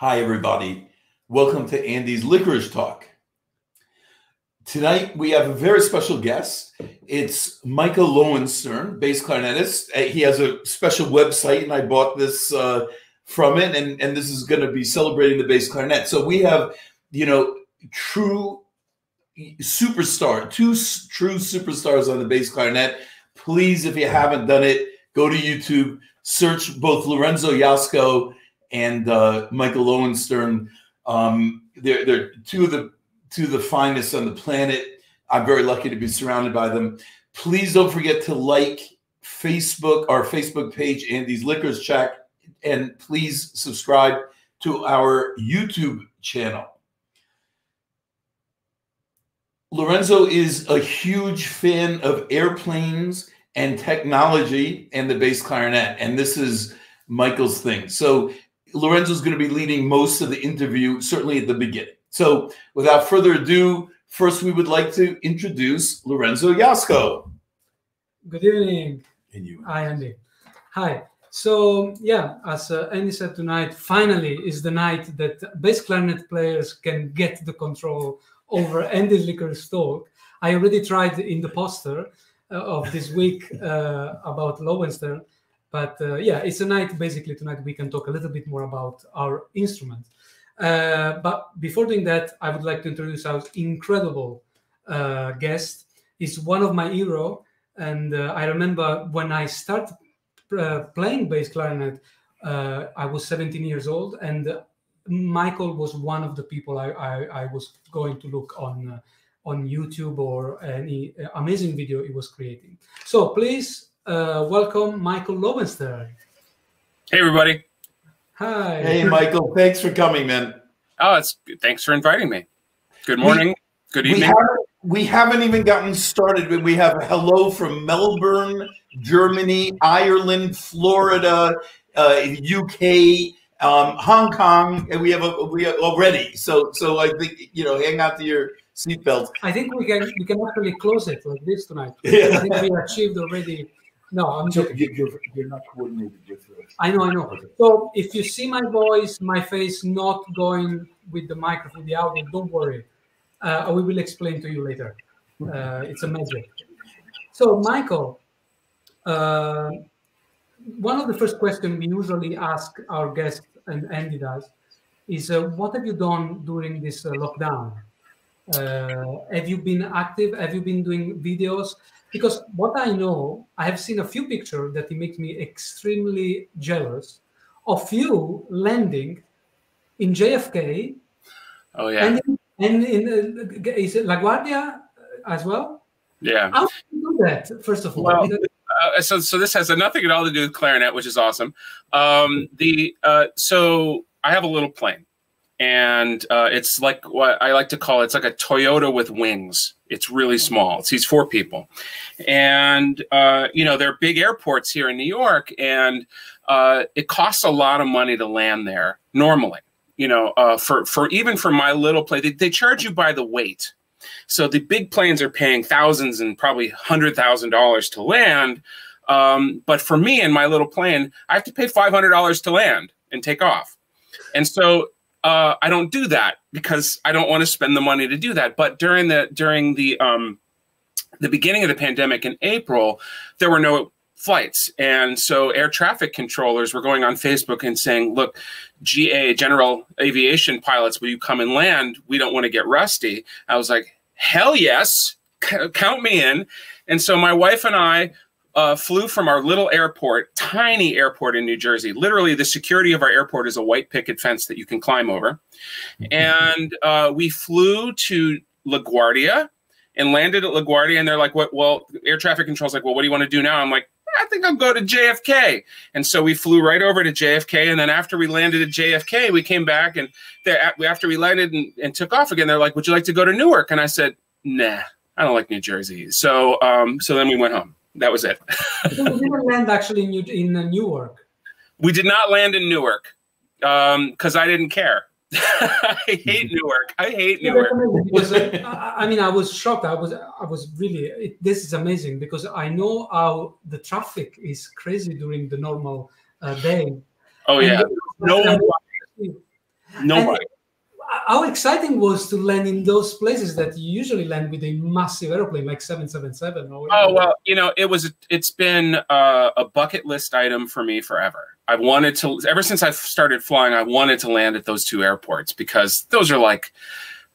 Hi, everybody. Welcome to Andy's Licorice Talk. Tonight, we have a very special guest. It's Michael Lowenstern, bass clarinetist. Uh, he has a special website, and I bought this uh, from it, and, and this is going to be celebrating the bass clarinet. So we have, you know, true superstar, two true superstars on the bass clarinet. Please, if you haven't done it, go to YouTube, search both Lorenzo Iosco and uh, Michael Lowenstern. Um, they're, they're two of the two of the finest on the planet. I'm very lucky to be surrounded by them. Please don't forget to like Facebook, our Facebook page, Andy's Licorice Talk, and please subscribe to our YouTube channel. Lorenzo is a huge fan of airplanes and technology and the bass clarinet, and this is Michael's thing. So Lorenzo's going to be leading most of the interview, certainly at the beginning. So without further ado, first we would like to introduce Lorenzo Iosco. Good evening. And you. Hi, Andy. Hi. So yeah, as uh, Andy said tonight, finally is the night that bass clarinet players can get the control over Andy's Licorice Talk. I already tried in the poster uh, of this week uh, about Lowenstern, but uh, yeah, it's a night basically tonight we can talk a little bit more about our instrument. Uh, but before doing that, I would like to introduce our incredible uh, guest. He's one of my hero, and uh, I remember when I started playing bass clarinet, I was 17 years old, and Michael was one of the people I, I, I was going to look on uh, on YouTube or any amazing video he was creating. So please uh, welcome Michael Lowenstern. Hey everybody. Hi. Hey Michael, thanks for coming, man. Oh, it's thanks for inviting me. Good morning. We, Good evening. We haven't, we haven't even gotten started, but we have a hello from Melbourne, Germany, Ireland, Florida, uh, UK, um, Hong Kong, and we have a, we have already. So so I think you know, hang out to your seatbelt. I think we can we can actually close it like this tonight. Yeah. I think we achieved already. No, I'm joking. You're, you're not coordinated with us. I know, I know. So if you see my voice, my face not going with the microphone, the audio, don't worry. Uh, we will explain to you later. Uh, it's a magic. So Michael, uh, one of the first questions we usually ask our guests, and Andy does, is uh, what have you done during this uh, lockdown? Uh, have you been active? Have you been doing videos? Because what I know, I have seen a few pictures that it makes me extremely jealous of you landing in JFK. Oh yeah. And in, and in uh, is it LaGuardia as well? Yeah. How do you do that? First of all, well, uh, so so this has nothing at all to do with clarinet, which is awesome. Um, the uh, so I have a little plane, and uh, it's like what I like to call it, it's like a Toyota with wings. It's really small. It seats four people, and uh, you know there are big airports here in New York, and uh, it costs a lot of money to land there normally. You know, uh, for for even for my little plane, they, they charge you by the weight. So the big planes are paying thousands and probably hundred thousand dollars to land. Um, but for me and my little plane, I have to pay five hundred dollars to land and take off. And so uh, I don't do that because I don't want to spend the money to do that. But during the during the um, the beginning of the pandemic in April, there were no flights. And so air traffic controllers were going on Facebook and saying, look, GA, general aviation pilots, will you come and land? We don't want to get rusty. I was like, hell yes, C count me in. And so my wife and I uh, flew from our little airport, tiny airport in New Jersey. Literally, the security of our airport is a white picket fence that you can climb over. And uh, we flew to LaGuardia and landed at LaGuardia. And they're like, "What? Well, air traffic control's like, well, what do you want to do now?" I'm like, I think I'll go to JFK. And so we flew right over to JFK. And then after we landed at JFK, we came back and after we landed and, and, took off again, they're like, would you like to go to Newark? And I said, nah, I don't like New Jersey. So, um, so then we went home. That was it. so we didn't land actually in, New, in uh, Newark. We did not land in Newark because um, I didn't care. I hate Newark. I hate Newark. Because, uh, I mean, I was shocked. I was, I was really. It, this is amazing because I know how the traffic is crazy during the normal uh, day. Oh yeah, no one. Nobody. How exciting was to land in those places that you usually land with a massive airplane like 777 or oh well you know it was it's been uh, a bucket list item for me forever. I've wanted to ever since i started flying i wanted to land at those two airports because those are like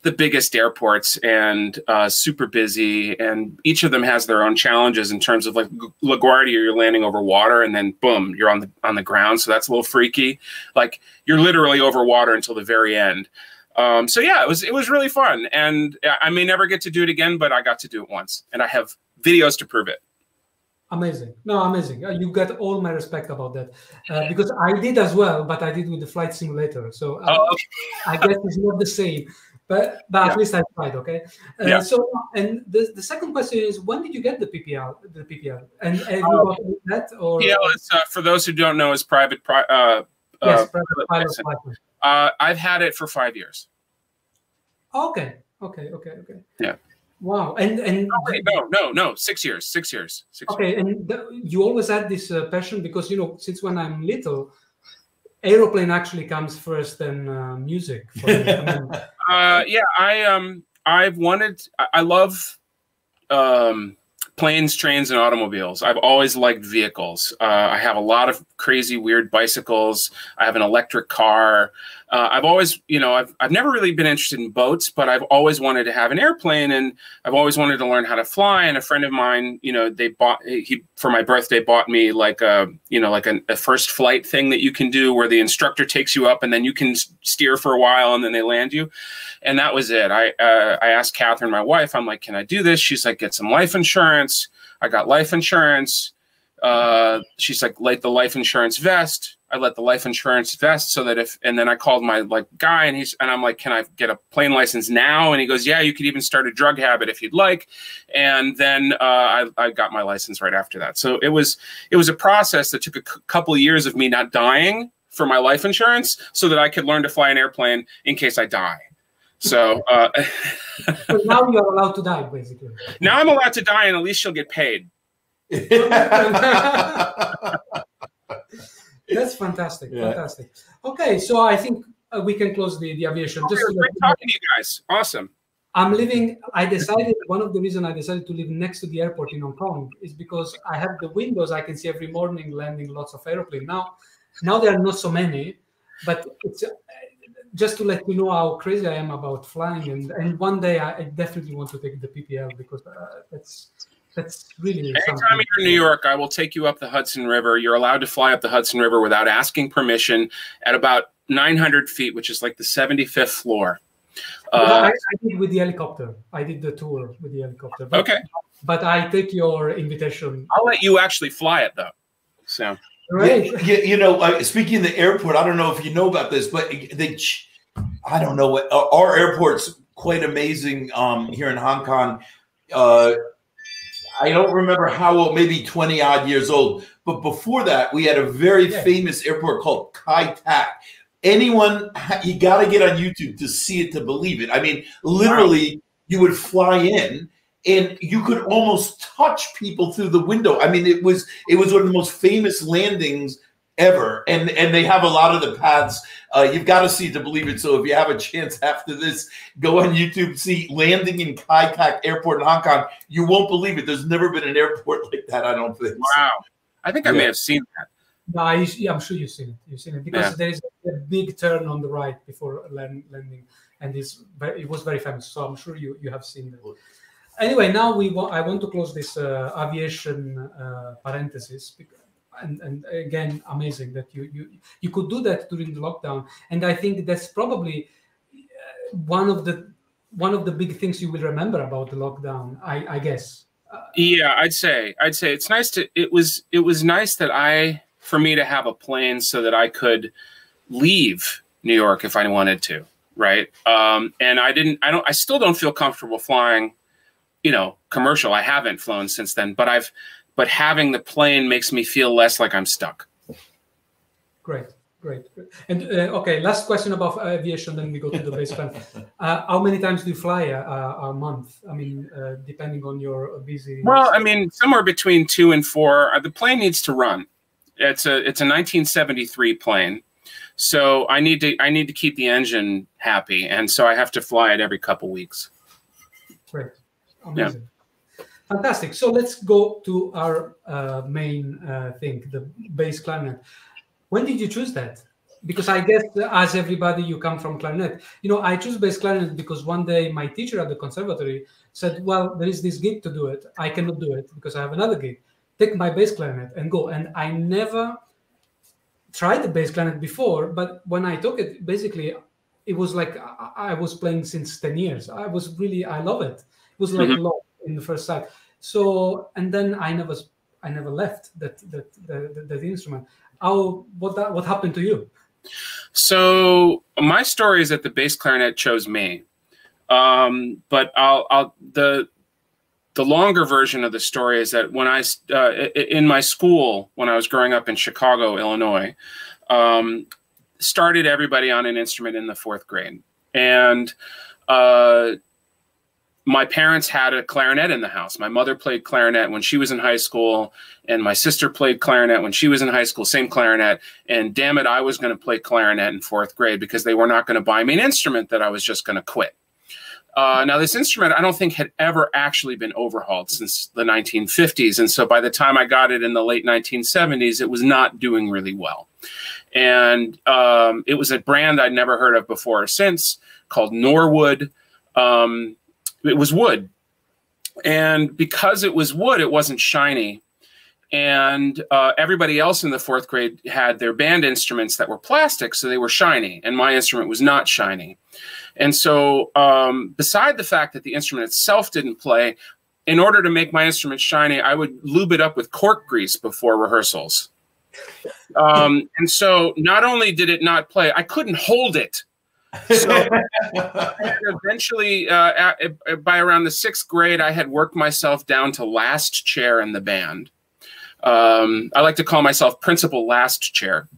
the biggest airports and uh, super busy and each of them has their own challenges in terms of like laguardia you're landing over water and then boom you're on the on the ground. So that's a little freaky. Like you're literally over water until the very end um, so yeah, it was it was really fun, and I may never get to do it again, but I got to do it once, and I have videos to prove it. Amazing, no, amazing. Uh, you got all my respect about that, uh, because I did as well, but I did with the flight simulator, so uh, oh, okay. I guess it's not the same. But, but yeah. at least I tried, okay. Uh, yeah. So and the, the second question is, when did you get the PPL? The PPL and, and you got that or yeah, uh, for those who don't know, is private. Pri- uh, yes, private pilot uh, I've had it for five years. Okay. Okay. Okay. Okay. Yeah. Wow. And and no, wait, no, no, no, six years. Six years. Six okay. Years. And you always had this uh, passion because you know since when I'm little, aeroplane actually comes first than uh, music. I mean, uh, yeah. I um I've wanted. I, I love um planes, trains, and automobiles. I've always liked vehicles. Uh, I have a lot of crazy, weird bicycles. I have an electric car. Uh, I've always, you know, I've, I've never really been interested in boats, but I've always wanted to have an airplane and I've always wanted to learn how to fly. And a friend of mine, you know, they bought, he, for my birthday, bought me like a, you know, like a, a first flight thing that you can do where the instructor takes you up and then you can steer for a while and then they land you. And that was it. I, uh, I asked Catherine, my wife, I'm like, can I do this? She's like, get some life insurance. I got life insurance. Uh, she's like, light the life insurance vest I let the life insurance vest so that if, and then I called my like guy and he's, and I'm like, can I get a plane license now? And he goes, yeah, you could even start a drug habit if you'd like. And then uh, I, I got my license right after that. So it was, it was a process that took a couple of years of me not dying for my life insurance so that I could learn to fly an airplane in case I die. So, uh, so now you're allowed to die, basically. Now I'm allowed to die, and at least she'll get paid. That's fantastic. Yeah. Fantastic. Okay, so I think uh, we can close the, the aviation. Just great talking to you guys. Awesome. I'm living. I decided one of the reasons I decided to live next to the airport in Hong Kong is because I have the windows. I can see every morning landing lots of airplanes. Now, now there are not so many, but it's uh, just to let you know how crazy I am about flying. And and one day I, I definitely want to take the PPL because uh, that's that's really anytime you're in New York, I will take you up the Hudson River. You're allowed to fly up the Hudson River without asking permission at about 900 feet, which is like the 75th floor. Uh, I, I, did with the helicopter. I did the tour with the helicopter. But, okay. But I take your invitation. I'll let you actually fly it though. So. Right. Yeah, you know, uh, speaking of the airport, I don't know if you know about this, but they, I don't know what our airport's quite amazing um, here in Hong Kong. Uh, I don't remember how old, maybe 20 odd years old. But before that, we had a very yeah. famous airport called Kai Tak. Anyone, you got to get on YouTube to see it to believe it. I mean, literally, wow. you would fly in and you could almost touch people through the window. I mean, it was it was one of the most famous landings ever. And and they have a lot of the paths. Uh, you've got to see to believe it. So if you have a chance after this, go on YouTube, see landing in Kai Tak Airport in Hong Kong. You won't believe it. There's never been an airport like that. I don't think. Wow. I think I may have seen that. No, yeah, I'm sure you've seen it. You've seen it because yeah. there is a big turn on the right before land, landing, and it's it was very famous. So I'm sure you you have seen it. Anyway, now we want, I want to close this uh, aviation uh, parenthesis because and, and again amazing that you you you could do that during the lockdown. And i think that's probably uh, one of the one of the big things you will remember about the lockdown i i guess. Yeah i'd say i'd say it's nice to it was it was nice that i for me to have a plane so that i could leave new york if i wanted to right? Um and i didn't i don't i still don't feel comfortable flying you know commercial. I haven't flown since then but i've but having the plane makes me feel less like I'm stuck. Great, great. And uh, okay, last question about aviation, then we go to the base plan. Uh, how many times do you fly a, a month? I mean, uh, depending on your busy. Well, I mean, somewhere between two and four. Uh, the plane needs to run. It's a it's a 1973 plane. So I need to I need to keep the engine happy, and so I have to fly it every couple weeks. Great, amazing, yeah. Fantastic. So let's go to our uh, main uh, thing, the bass clarinet. When did you choose that? Because I guess, as everybody, you come from clarinet. You know, I choose bass clarinet because one day my teacher at the conservatory said, "Well, there is this gig to do it. I cannot do it because I have another gig. Take my bass clarinet and go." And I never tried the bass clarinet before, but when I took it, basically, it was like I, was playing since ten years. I was really I love it. It was like mm-hmm. love in the first sight. So and then I never I never left that that that, that instrument. How what that what happened to you? So my story is that the bass clarinet chose me. Um, but I'll, I'll the the longer version of the story is that when I uh, in my school when I was growing up in Chicago, Illinois, um, started everybody on an instrument in the fourth grade, and uh, my parents had a clarinet in the house. My mother played clarinet when she was in high school, and my sister played clarinet when she was in high school, same clarinet. And damn it, I was going to play clarinet in fourth grade because they were not going to buy me an instrument that I was just going to quit. Uh, now, this instrument I don't think had ever actually been overhauled since the 1950s. And so by the time I got it in the late 1970s, it was not doing really well. And um, it was a brand I'd never heard of before or since called Norwood. Um, it was wood. And because it was wood, it wasn't shiny. And uh, everybody else in the fourth grade had their band instruments that were plastic, so they were shiny. And my instrument was not shiny. And so, um, beside the fact that the instrument itself didn't play, in order to make my instrument shiny, I would lube it up with cork grease before rehearsals. Um, and so, not only did it not play, I couldn't hold it. So, eventually, uh, at, by around the sixth grade, I had worked myself down to last chair in the band. Um, I like to call myself principal last chair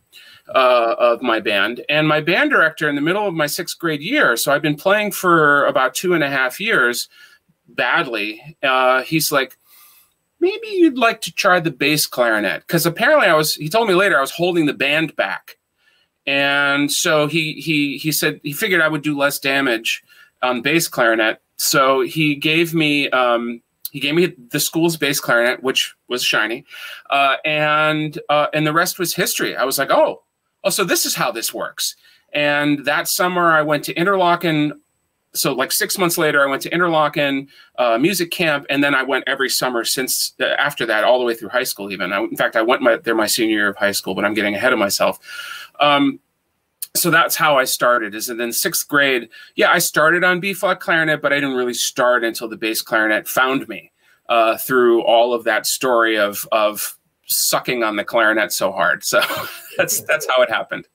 uh, of my band. And my band director in the middle of my sixth grade year, so I've been playing for about two and a half years badly. Uh, he's like, maybe you'd like to try the bass clarinet. Because apparently I was, he told me later, I was holding the band back. And so he, he, he said, he figured I would do less damage on bass clarinet. So he gave me, um, he gave me the school's bass clarinet, which was shiny, uh, and uh, and the rest was history. I was like, oh, oh, so this is how this works. And that summer, I went to Interlochen. So, like six months later, I went to Interlochen uh, music camp, and then I went every summer since uh, after that, all the way through high school. Even I, in fact, I went my, there my senior year of high school, but I'm getting ahead of myself. Um, so that's how I started. Is and then sixth grade, yeah, I started on B flat clarinet, but I didn't really start until the bass clarinet found me uh, through all of that story of of sucking on the clarinet so hard. So that's that's how it happened.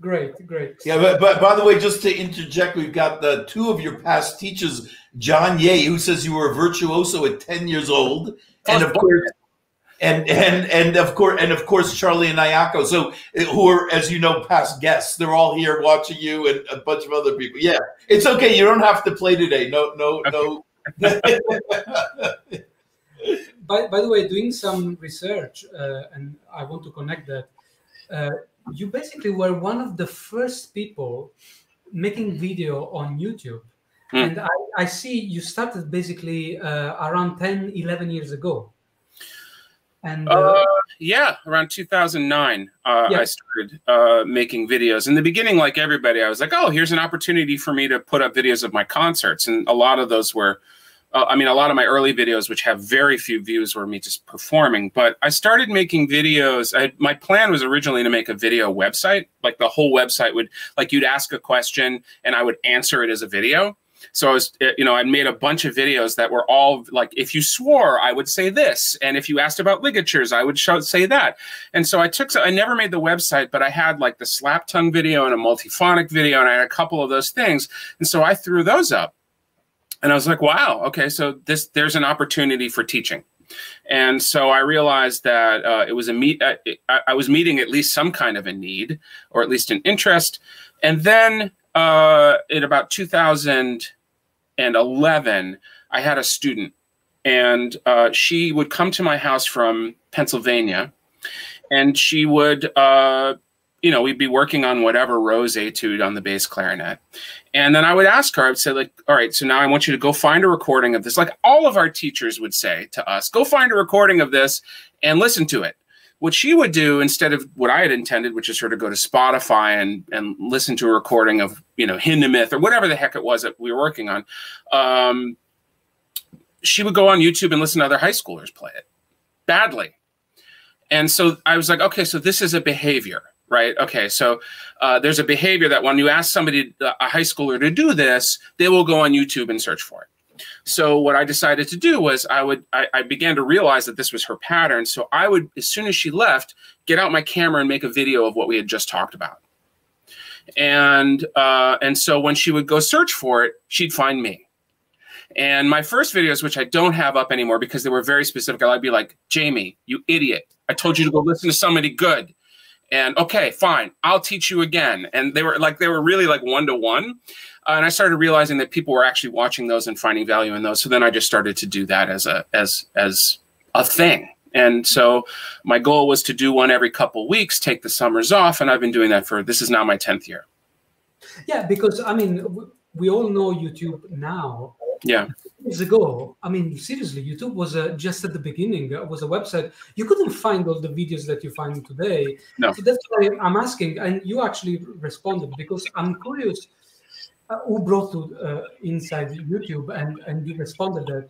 Great, great. Yeah, but, but by the way, just to interject, we've got the two of your past teachers, John Ye, who says you were a virtuoso at 10 years old, and of course and and and of course and of course Charlie and Ayako. So who are, as you know, past guests. They're all here watching you and a bunch of other people. Yeah, it's okay. You don't have to play today. No, no, no. by, by the way, doing some research, uh, and I want to connect that, uh, you basically were one of the first people making video on YouTube. Mm. And I, I, see you started basically uh, around 10, 11 years ago. And uh, uh, yeah, around 2009, uh, yeah. I started uh, making videos. In the beginning, like everybody, I was like, "Oh, here's an opportunity for me to put up videos of my concerts," and a lot of those were uh, I mean, a lot of my early videos, which have very few views, were me just performing. But I started making videos. I, my plan was originally to make a video website. Like the whole website would, like, you'd ask a question and I would answer it as a video. So I was, uh, you know, I made a bunch of videos that were all like, if you swore, I would say this, and if you asked about ligatures, I would show, say that. And so I took, I never made the website, but I had like the slap tongue video and a multiphonic video, and I had a couple of those things, and so I threw those up and I was like, wow, okay, so this there's an opportunity for teaching. And so I realized that uh, it was a meet. Uh, I, I, was meeting at least some kind of a need, or at least an interest. And then uh, in about 2011, I had a student, and uh, she would come to my house from Pennsylvania, and she would uh, you know, we'd be working on whatever Rose etude on the bass clarinet. And then I would ask her, I would say, like, all right, so now I want you to go find a recording of this. Like all of our teachers would say to us, go find a recording of this and listen to it. What she would do instead of what I had intended, which is her to go to Spotify and, and listen to a recording of, you know, Hindemith or whatever the heck it was that we were working on, um, she would go on YouTube and listen to other high schoolers play it badly. And so I was like, okay, so this is a behavior right? Okay, so uh, there's a behavior that when you ask somebody, a high schooler, to do this, they will go on YouTube and search for it. So what I decided to do was I would I, I, began to realize that this was her pattern. So I would, as soon as she left, get out my camera and make a video of what we had just talked about. And uh, and so when she would go search for it, she'd find me. And my first videos, which I don't have up anymore because they were very specific, I'd be like, Jamie, you idiot! I told you to go listen to somebody good and okay fine i'll teach you again. And they were like they were really like one to one and i started realizing that people were actually watching those and finding value in those. So then i just started to do that as a as as a thing. And so my goal was to do one every couple weeks take the summers off and i've been doing that for this is now my 10th year. Yeah because i mean we all know youtube now. Yeah years ago i mean seriously youtube was uh, just at the beginning uh, was a website. You couldn't find all the videos that you find today. No. so that's why i'm asking and you actually responded because i'm curious uh, who brought to uh, inside youtube and and you responded that.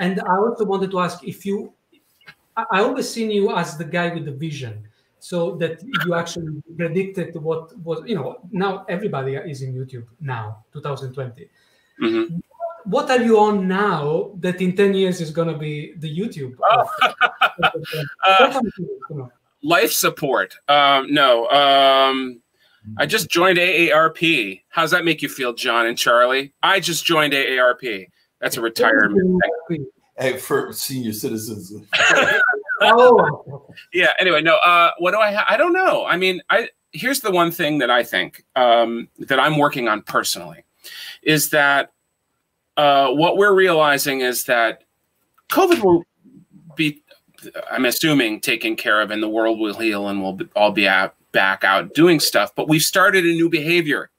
And i also wanted to ask if you I, I always seen you as the guy with the vision so that you actually predicted what was you know now everybody is in youtube now 2020 mm-hmm what are you on now that in 10 years is going to be the YouTube? uh, life support. Um, no. Um, I just joined AARP. How's that make you feel, John and Charlie? I just joined AARP. That's a retirement. Hey, for senior citizens. oh. Yeah. Anyway, no. Uh, what do I? Ha- I don't know. I mean, I here's the one thing that I think um, that I'm working on personally is that uh, what we're realizing is that COVID will be, I'm assuming, taken care of and the world will heal and we'll all be out, back out doing stuff. But we've started a new behavior.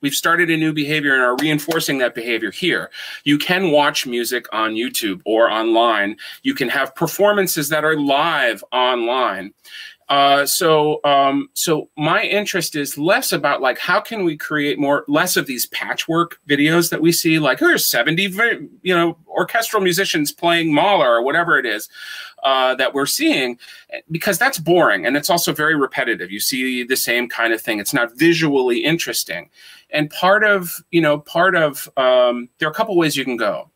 We've started a new behavior and are reinforcing that behavior here. You can watch music on YouTube or online. You can have performances that are live online. Uh, so, um, so my interest is less about like how can we create more, less of these patchwork videos that we see, like there's 70, you know, orchestral musicians playing Mahler or whatever it is uh, that we're seeing, because that's boring and it's also very repetitive. You see the same kind of thing. It's not visually interesting, and part of you know, part of um, there are a couple ways you can go.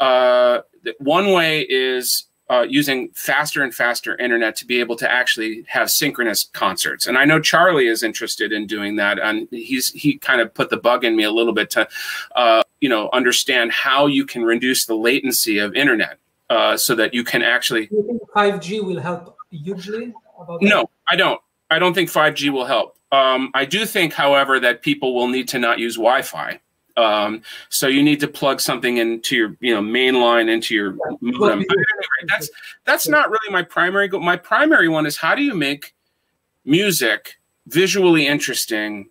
Uh, one way is uh, using faster and faster internet to be able to actually have synchronous concerts. And I know Charlie is interested in doing that, and he's he kind of put the bug in me a little bit to, uh, you know, understand how you can reduce the latency of internet uh, so that you can actually. Do you think 5G will help hugely? no, I don't. I don't think 5G will help. Um, I do think, however, that people will need to not use Wi-Fi. Um, so you need to plug something into your, you know, main line into your modem. that's that's not really my primary goal. My primary one is how do you make music visually interesting,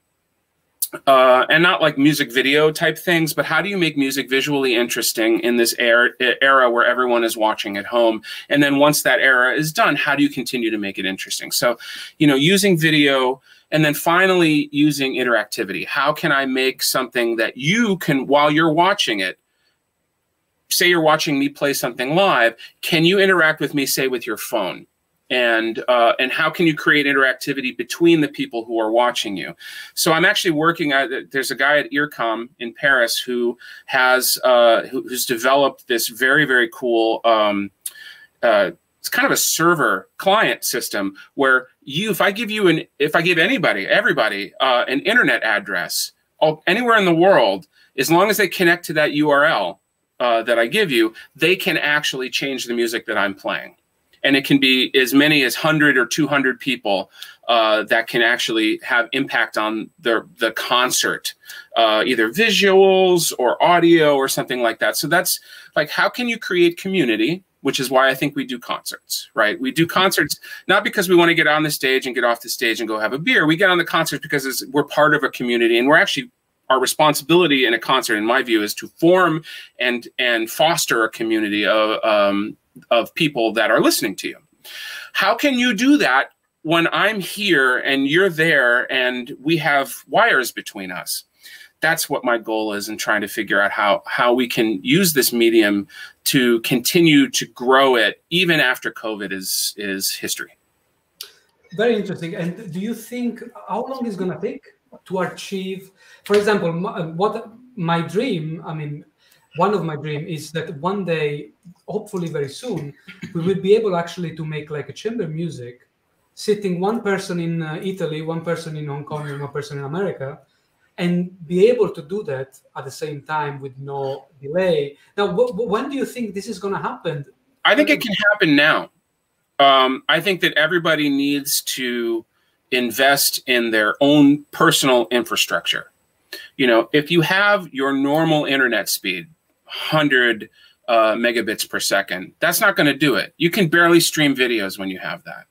uh, and not like music video type things, but how do you make music visually interesting in this era, era where everyone is watching at home? And then once that era is done, how do you continue to make it interesting? So, you know, using video and then finally, using interactivity. How can I make something that you can, while you're watching it, say you're watching me play something live, can you interact with me, say, with your phone? and uh, and how can you create interactivity between the people who are watching you so i'm actually working at there's a guy at IRCAM in paris who has uh, who's developed this very very cool um, uh, it's kind of a server client system where you, if I give you an, if I give anybody, everybody, uh, an internet address, all, anywhere in the world, as long as they connect to that URL uh, that I give you, they can actually change the music that I'm playing. And it can be as many as 100 or 200 people uh, that can actually have impact on the, the concert, uh, either visuals or audio or something like that. So that's like, how can you create community which is why I think we do concerts, right? We do concerts not because we want to get on the stage and get off the stage and go have a beer. We get on the concerts because we're part of a community and we're actually our responsibility in a concert, in my view, is to form and and foster a community of um, of people that are listening to you. How can you do that when I'm here and you're there and we have wires between us? That's what my goal is in trying to figure out how how we can use this medium to continue to grow it even after COVID is is history. Very interesting. And do you think how long is going to take to achieve? For example, what my dream. I mean, one of my dream is that one day, hopefully very soon, we will be able actually to make like a chamber music, sitting one person in uh, Italy, one person in Hong Kong, and one person in America and be able to do that at the same time with no delay. Now, when do you think this is going to happen? I think it can happen now. Um, I think that everybody needs to invest in their own personal infrastructure. You know, if you have your normal internet speed, 100 uh, megabits per second, that's not going to do it. You can barely stream videos when you have that.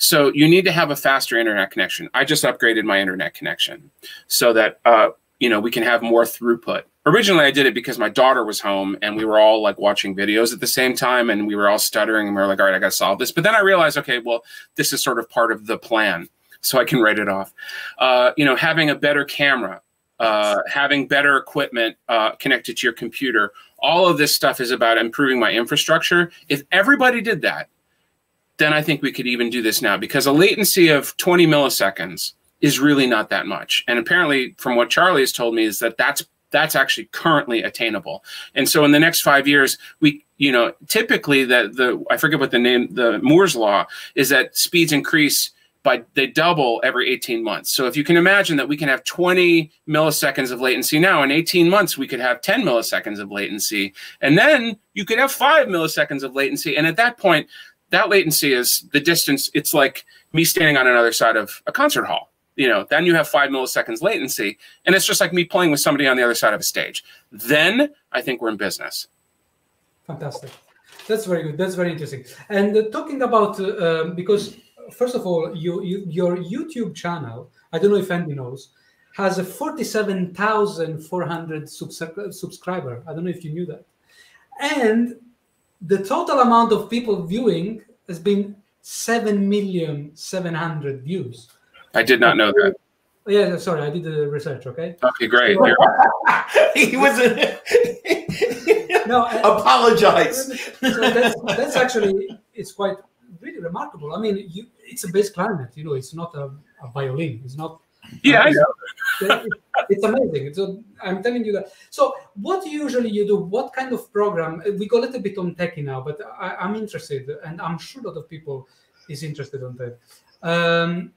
So you need to have a faster internet connection. I just upgraded my internet connection so that uh, you know we can have more throughput. Originally, I did it because my daughter was home and we were all like watching videos at the same time and we were all stuttering and we were like, all right, I got to solve this. But then I realized, okay, well, this is sort of part of the plan, so I can write it off. Uh, you know, having a better camera, uh, having better equipment uh, connected to your computer. All of this stuff is about improving my infrastructure. If everybody did that, then I think we could even do this now because a latency of 20 milliseconds is really not that much. And apparently, from what Charlie has told me, is that that's that's actually currently attainable. And so, in the next five years, we you know typically the the I forget what the name the Moore's law is that speeds increase by they double every 18 months. So if you can imagine that we can have 20 milliseconds of latency now, in 18 months we could have 10 milliseconds of latency, and then you could have five milliseconds of latency. And at that point, that latency is the distance. It's like me standing on another side of a concert hall. You know, then you have five milliseconds latency, and it's just like me playing with somebody on the other side of a stage. Then I think we're in business. Fantastic. That's very good. That's very interesting. And uh, talking about uh, um, because first of all, you, you, your YouTube channel, I don't know if Andy knows, has a 47,400 subs- subscriber. I don't know if you knew that. And the total amount of people viewing has been 7 million 700 views. I did not know that. Oh, yeah sorry i did the research okay? Okay great. He was a no apologize. So that's, that's actually it's quite really remarkable. I mean you, it's a bass clarinet you know it's not a, a violin it's not yeah, I know. it's amazing. So I'm telling you that. So what usually you do? What kind of program? We go a little bit on techie now, but I, am interested, and I'm sure a lot of people is interested on that. Um,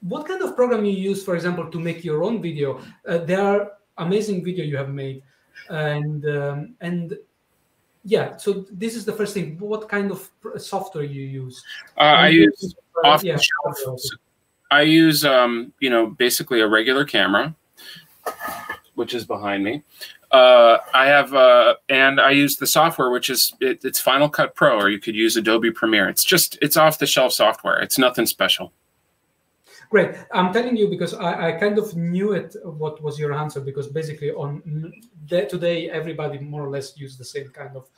what kind of program you use, for example, to make your own video? Uh, there are amazing video you have made, and um, and yeah. So this is the first thing. What kind of software you use? Uh, I use uh, off the shelf I use, um, you know, basically a regular camera, which is behind me. Uh, I have, uh, and I use the software, which is it, it's Final Cut Pro, or you could use Adobe Premiere. It's just it's off the shelf software. It's nothing special. Great. I'm telling you because I, I kind of knew it. What was your answer? Because basically on today, everybody more or less use the same kind of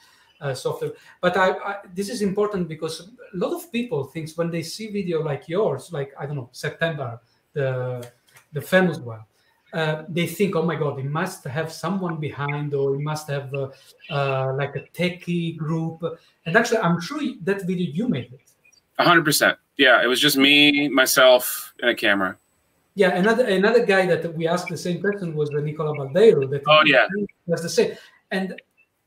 uh, software. But I, I, this is important because a lot of people thinks when they see video like yours, like I don't know September, the the famous one, uh, they think, oh my god, it must have someone behind, or it must have uh, uh, like a techie group. And actually, I'm sure that video you made it. hundred percent. Yeah, it was just me, myself, and a camera. Yeah, another another guy that we asked the same question was the Nicola Baldeyrou. That oh yeah, was the same, and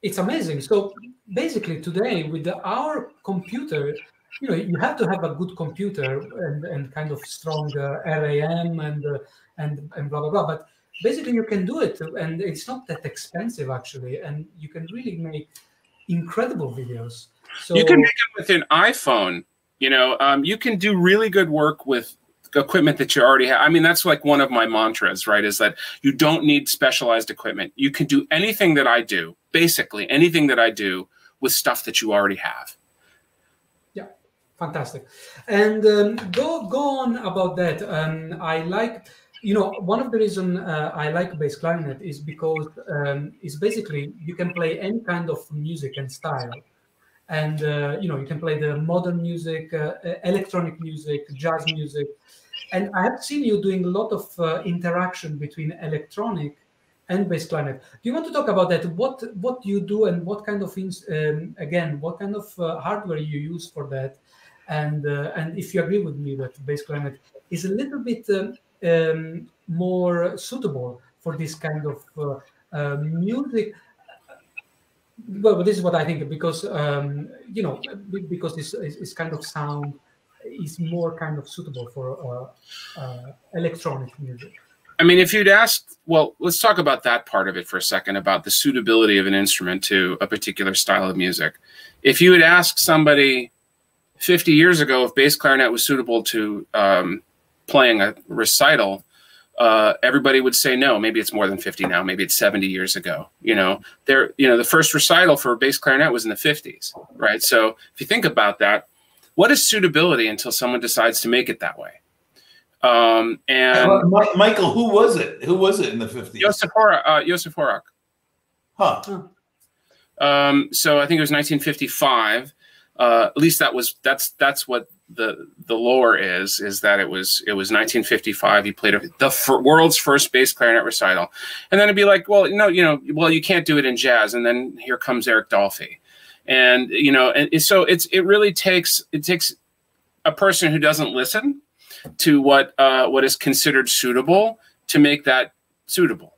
it's amazing. So basically today with the, our computer you know you have to have a good computer and, and kind of strong uh, ram and uh, and and blah blah blah. But basically you can do it and it's not that expensive actually. And you can really make incredible videos. So you can make it with an iphone. You know um, you can do really good work with equipment that you already have. I mean, that's like one of my mantras, right? Is that you don't need specialized equipment. You can do anything that I do, basically anything that I do with stuff that you already have. Yeah, fantastic. And um, go go on about that. Um, I like you know one of the reason uh, i like bass clarinet is because um, it's basically you can play any kind of music and style and uh, you know you can play the modern music uh, electronic music jazz music and i have seen you doing a lot of uh, interaction between electronic and bass clarinet. do you want to talk about that what what you do and what kind of um, again what kind of uh, hardware you use for that and uh, and if you agree with me that bass clarinet is a little bit um, um, more suitable for this kind of uh, uh, music well this is what i think because um, you know because this is kind of sound is more kind of suitable for uh, uh, electronic music i mean if you'd asked well let's talk about that part of it for a second about the suitability of an instrument to a particular style of music if you had asked somebody 50 years ago if bass clarinet was suitable to um, playing a recital uh, everybody would say no. Maybe it's more than 50 now. Maybe it's 70 years ago. You know, there, you know, the first recital for bass clarinet was in the 50s, right? So if you think about that, what is suitability until someone decides to make it that way? Um, and Michael, who was it? Who was it in the 50s? Josef Horak. Uh, Josef Horak. Huh. Um, so I think it was 1955. Uh, at least that was that's that's what the the lore is is that it was it was 1955 he played a, the world's first bass clarinet recital and then it'd be like well no you know well you can't do it in jazz and then here comes Eric Dolphy and you know and so it's it really takes it takes a person who doesn't listen to what uh, what is considered suitable to make that suitable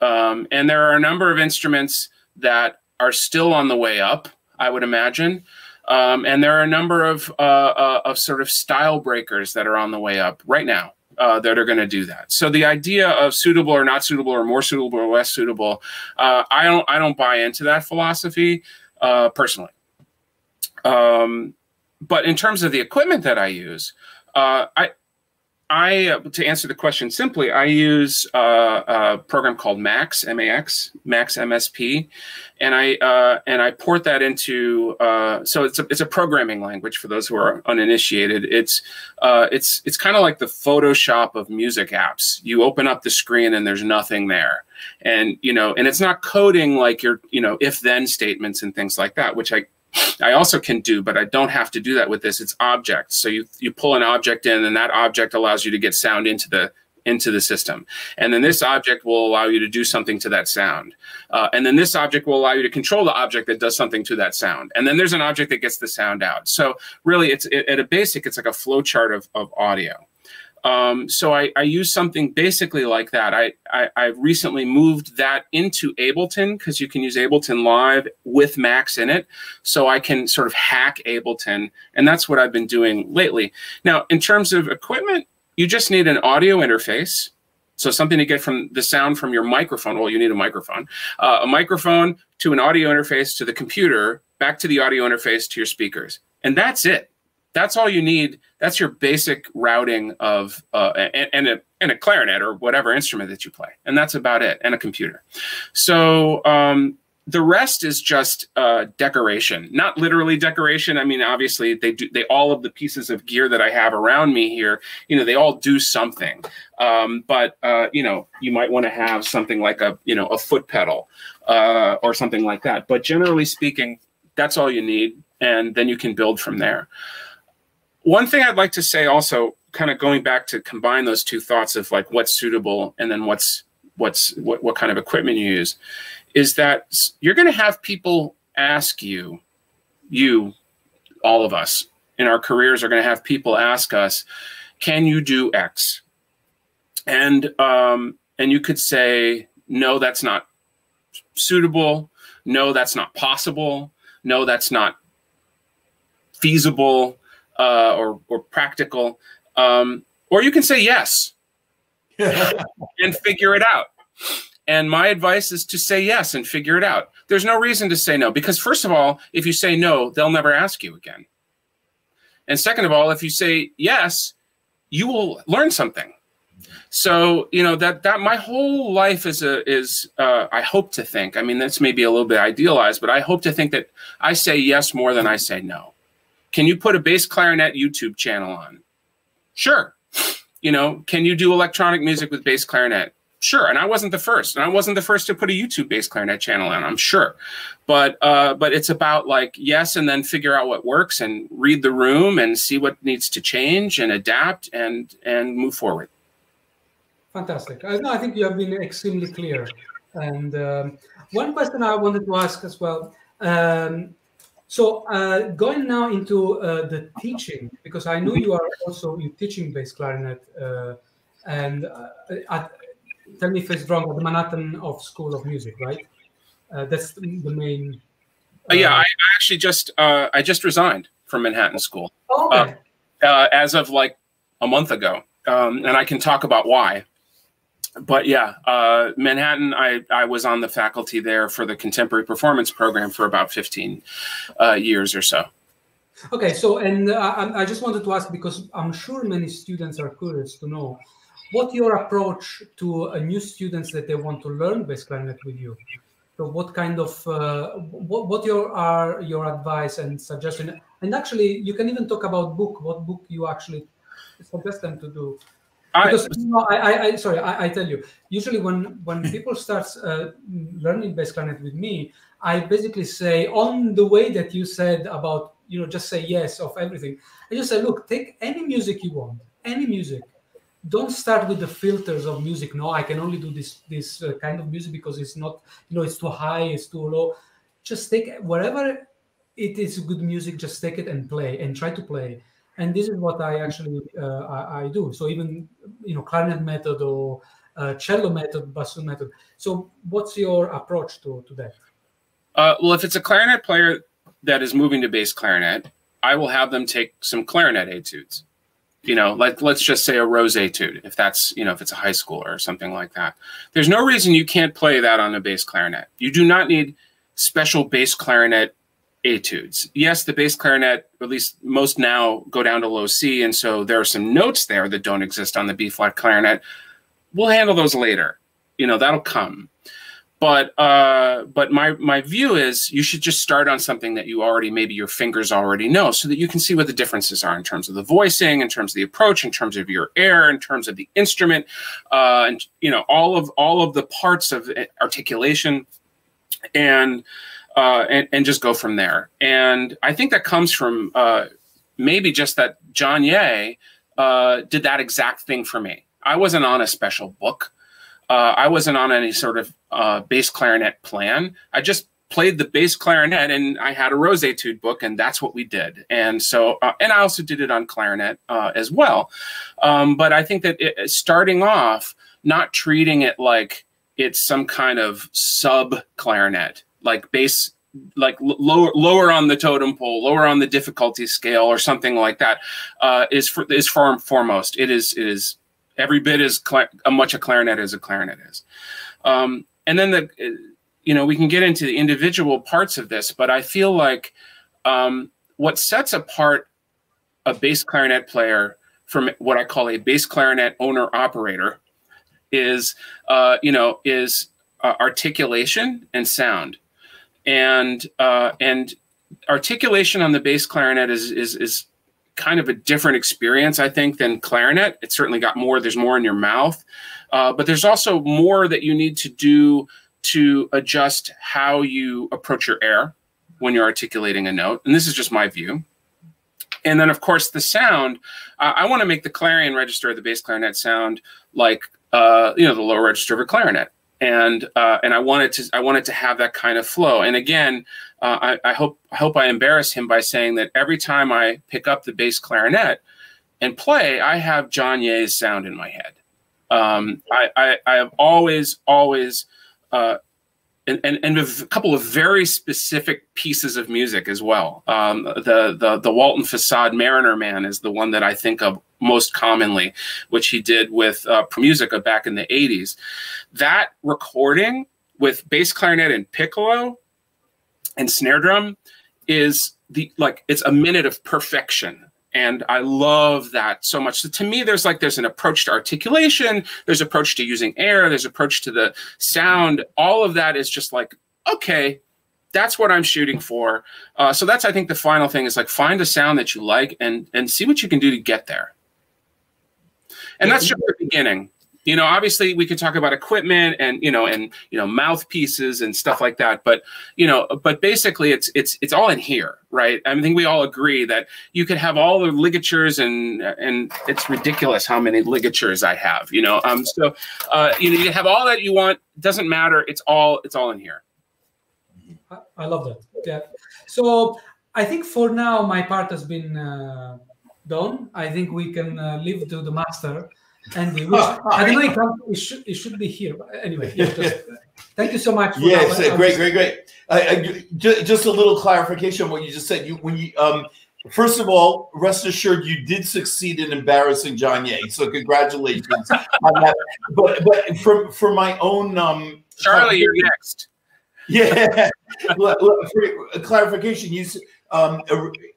um, and there are a number of instruments that are still on the way up I would imagine um, and there are a number of, uh, uh, of sort of style breakers that are on the way up right now. Uh, that are going to do that. So the idea of suitable or not suitable or more suitable or less suitable, uh, I don't I don't buy into that philosophy uh, personally. Um, but in terms of the equipment that I use, uh, I I, to answer the question simply, I use uh, a program called Max, M-A-X, Max MSP, and I uh, and I port that into. Uh, so it's a it's a programming language for those who are uninitiated. It's uh, it's it's kind of like the Photoshop of music apps. You open up the screen and there's nothing there, and you know, and it's not coding like your you know if then statements and things like that, which I I also can do, but I don't have to do that with this. It's objects. So you, you pull an object in and that object allows you to get sound into the into the system. And then this object will allow you to do something to that sound. Uh, and then this object will allow you to control the object that does something to that sound. And then there's an object that gets the sound out. So really, it's it, at a basic, it's like a flow chart of, of audio. Um, so I, I, use something basically like that. I, I, I recently moved that into Ableton because you can use Ableton Live with Max in it. So I can sort of hack Ableton. And that's what I've been doing lately. Now, in terms of equipment, you just need an audio interface. So something to get from the sound from your microphone. Well, you need a microphone. Uh, a microphone to an audio interface to the computer, back to the audio interface to your speakers. And that's it that's all you need. That's your basic routing of uh, and, and, a and a clarinet or whatever instrument that you play, and that's about it. And a computer. So um, the rest is just uh, decoration, not literally decoration. I mean, obviously they do. They all of the pieces of gear that I have around me here, you know, they all do something. Um, but uh, you know, you might want to have something like a you know a foot pedal uh, or something like that. But generally speaking, that's all you need, and then you can build from there. One thing I'd like to say also, kind of going back to combine those two thoughts of like what's suitable and then what's what's what, what kind of equipment you use, is that you're going to have people ask you, you, all of us in our careers are going to have people ask us, can you do X? And um, and you could say, no, that's not suitable. No, that's not possible. No, that's not feasible uh, or or practical, um, or you can say yes and figure it out. And my advice is to say yes and figure it out. There's no reason to say no because first of all, if you say no, they'll never ask you again. And second of all, if you say yes, you will learn something. so you know that that my whole life is a is uh, I hope to think. I mean, that's maybe a little bit idealized, but I hope to think that I say yes more than I say no. Can you put a bass clarinet YouTube channel on? Sure. You know, can you do electronic music with bass clarinet? Sure. And I wasn't the first, and I wasn't the first to put a YouTube bass clarinet channel on. I'm sure, but uh, but it's about like yes, and then figure out what works and read the room and see what needs to change and adapt and and move forward. Fantastic. I, no, I think you have been extremely clear. And um, one question I wanted to ask as well. Um, so uh, going now into uh, the teaching, because I know you are also in teaching-based clarinet, uh, and uh, at, tell me if it's wrong, at the Manhattan of School of Music, right? Uh, that's the main. Uh, yeah, I, actually just I just resigned from Manhattan School. Oh, okay. as of like a month ago, um, and I can talk about why but yeah, uh, Manhattan, I, I was on the faculty there for the contemporary performance program for about 15 uh, years or so. Okay, so, and uh, I just wanted to ask because I'm sure many students are curious to know what your approach to a new students that they want to learn bass clarinet with you. So, what kind of uh, what what your are your advice and suggestion? And actually, you can even talk about book. What book you actually suggest them to do because you know, I, I, I, sorry, I, I, tell you. Usually, when when people start uh, learning bass clarinet with me, I basically say on the way that you said about you know just say yes of everything. I just say, look, take any music you want, any music. Don't start with the filters of music. No, I can only do this this uh, kind of music because it's not you know it's too high, it's too low. Just take whatever it is good music. Just take it and play and try to play and this is what I actually uh, I, I, do. So even you know clarinet method or uh, cello method, bassoon method. So what's your approach to to that? Uh, well, if it's a clarinet player that is moving to bass clarinet, I will have them take some clarinet etudes. You know, like let's just say a rose etude, if that's you know if it's a high school or something like that. There's no reason you can't play that on a bass clarinet. You do not need special bass clarinet etudes. Yes, the bass clarinet, at least most now, go down to low C, and so there are some notes there that don't exist on the B flat clarinet. We'll handle those later. You know, that'll come. But uh, but my my view is you should just start on something that you already maybe your fingers already know, so that you can see what the differences are in terms of the voicing, in terms of the approach, in terms of your air, in terms of the instrument, uh, and you know all of all of the parts of articulation, and uh, and, and just go from there. And I think that comes from uh, maybe just that John Yeh uh, did that exact thing for me. I wasn't on a special book. Uh, I wasn't on any sort of uh, bass clarinet plan. I just played the bass clarinet and I had a rose etude book and that's what we did. And so, uh, and I also did it on clarinet as well. Um, but I think that it, starting off, not treating it like it's some kind of sub clarinet like base like lower lower on the totem pole, lower on the difficulty scale, or something like that, uh, is for, is far foremost. It is it is every bit as much a clarinet as a clarinet is. Um, and then the you know we can get into the individual parts of this, but I feel like um, what sets apart a bass clarinet player from what I call a bass clarinet owner operator is uh, you know is uh, articulation and sound and uh, and articulation on the bass clarinet is is is kind of a different experience, I think, than clarinet. It's certainly got more. There's more in your mouth, uh, but there's also more that you need to do to adjust how you approach your air when you're articulating a note. And this is just my view. And then, of course, the sound. Uh, I want to make the clarion register of the bass clarinet sound like uh, you know the lower register of a clarinet and uh, and I wanted to I wanted to have that kind of flow. And again, uh, I, I, hope I hope I embarrass him by saying that every time I pick up the bass clarinet and play, I have John Yeh's sound in my head. Um, I, I, I have always always uh, and, and, and a couple of very specific pieces of music as well. Um, the, the the Walton Facade Mariner Man is the one that I think of most commonly, which he did with uh, Pro Musica back in the 80s. That recording with bass clarinet and piccolo and snare drum is the like it's a minute of perfection and I love that so much. So to me, there's like there's an approach to articulation, there's approach to using air, there's approach to the sound. All of that is just like okay, that's what I'm shooting for. Uh, so that's I think the final thing is like find a sound that you like and and see what you can do to get there. And that's just the beginning you know obviously we could talk about equipment and you know and you know mouthpieces and stuff like that but you know but basically it's it's it's all in here right? I think we all agree that you could have all the ligatures and and it's ridiculous how many ligatures i have you know? Um so uh you know you have all that you want doesn't matter it's all it's all in here. I love that yeah. So i think for now my part has been uh, done. I think we can uh, leave to the master Andy, I don't know it, should, it should be here. But anyway, yeah, just, thank you so much. yes, great, great, great. I, just, just a little clarification on what you just said. You when you um, first of all, rest assured you did succeed in embarrassing John Yeh. So congratulations on that. But but for for my own um, Charlie, you're next. Yeah, for clarification, you um,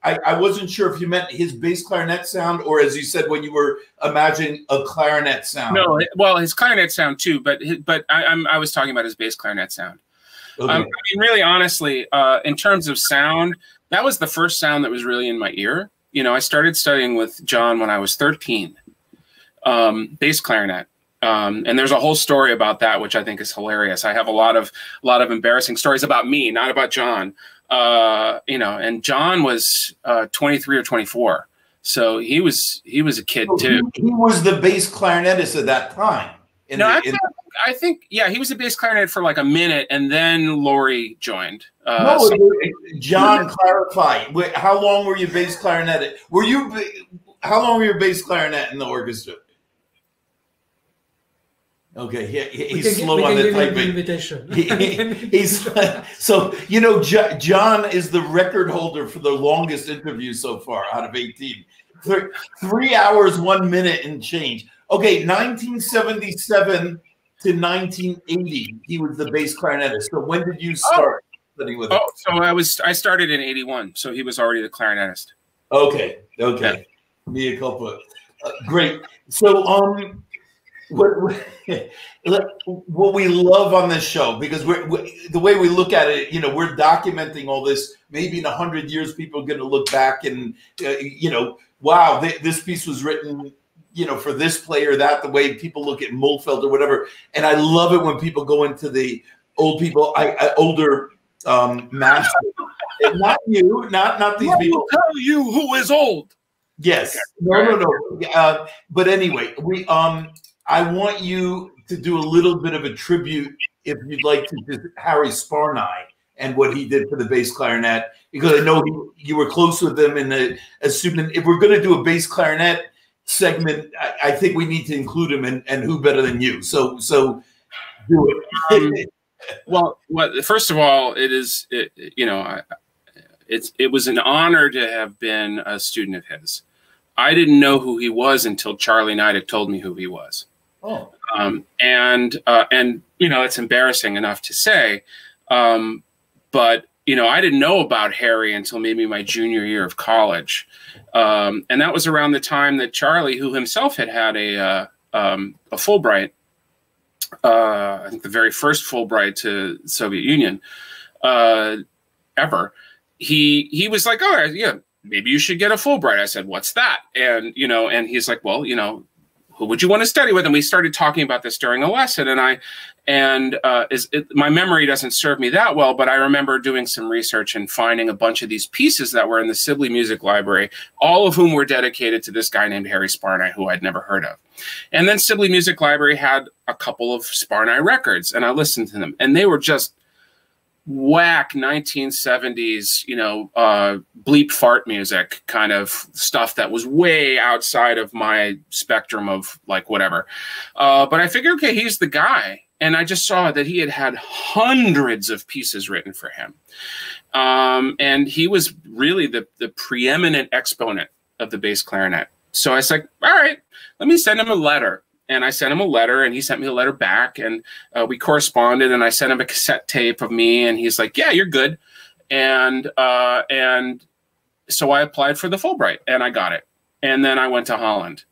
I, I, wasn't sure if you meant his bass clarinet sound, or as you said when you were imagining a clarinet sound. No, well, his clarinet sound too, but his, but I, am I was talking about his bass clarinet sound. Okay. Um, I mean, really, honestly, uh, in terms of sound, that was the first sound that was really in my ear. You know, I started studying with John when I was 13, um, bass clarinet. Um, and there's a whole story about that, which I think is hilarious. I have a lot of a lot of embarrassing stories about me, not about John uh, you know, and John was uh, 23 or 24. So he was he was a kid so too. He, he, was the bass clarinetist at that time. no, the, I, think, I, think, yeah, he was a bass clarinet for like a minute, and then Laurie joined. Uh, no, so, John, clarify. How long were you bass clarinet? Were you? How long were you bass clarinet in the orchestra? Okay, he, he's slow on the typing. Invitation. he, he's so you know John is the record holder for the longest interview so far out of eighteen. Three hours, one minute, and change. Okay, 1977 to 1980, he was the bass clarinetist. So when did you oh. start oh. studying with him? Oh, so I was I started in 81, so he was already the clarinetist. Okay, okay, yeah. me a couple. Uh, great. So um what, what we love on this show because we're, we, the way we look at it you know we're documenting all this. Maybe in a hundred years people are going to look back and uh, you know wow th- this piece was written you know for this player that the way people look at Mühlfeld or whatever. And I love it when people go into the old people I, I older um master not you not not these people. tell you who is old. Yes. No no no. Uh, but anyway we um I want you to do a little bit of a tribute, if you'd like to, to Harry Sparnaay and what he did for the bass clarinet, because I know he, you were close with him. And a, a student, if we're going to do a bass clarinet segment, I, I, think we need to include him. And, and who better than you? So, so do it. um, well, well, first of all, it is, it, you know, I, it's, it was an honor to have been a student of his. I didn't know who he was until Charlie Neidich told me who he was. Oh. Um, and uh, and you know it's embarrassing enough to say, um, but you know I didn't know about Harry until maybe my junior year of college, um, and that was around the time that Charlie, who himself had had a uh, um, a Fulbright, uh, I think the very first Fulbright to Soviet Union uh, ever, he he was like, oh yeah, maybe you should get a Fulbright. I said, what's that? And you know, and he's like, well, you know, who would you want to study with? And we started talking about this during a lesson. And I, and uh, is it, my memory doesn't serve me that well, but I remember doing some research and finding a bunch of these pieces that were in the Sibley Music Library, all of whom were dedicated to this guy named Harry Sparnaay, who I'd never heard of. And then Sibley Music Library had a couple of Sparnaay records, and I listened to them, and they were just whack 1970s, you know, uh, bleep fart music kind of stuff that was way outside of my spectrum of like whatever. Uh, but I figured, okay, he's the guy. And I just saw that he had had hundreds of pieces written for him. Um, and he was really the, the preeminent exponent of the bass clarinet. So I was like, all right, let me send him a letter and I sent him a letter, and he sent me a letter back, and uh, we corresponded. And I sent him a cassette tape of me, and he's like, "Yeah, you're good," and uh, and so I applied for the Fulbright, and I got it. and then I went to Holland.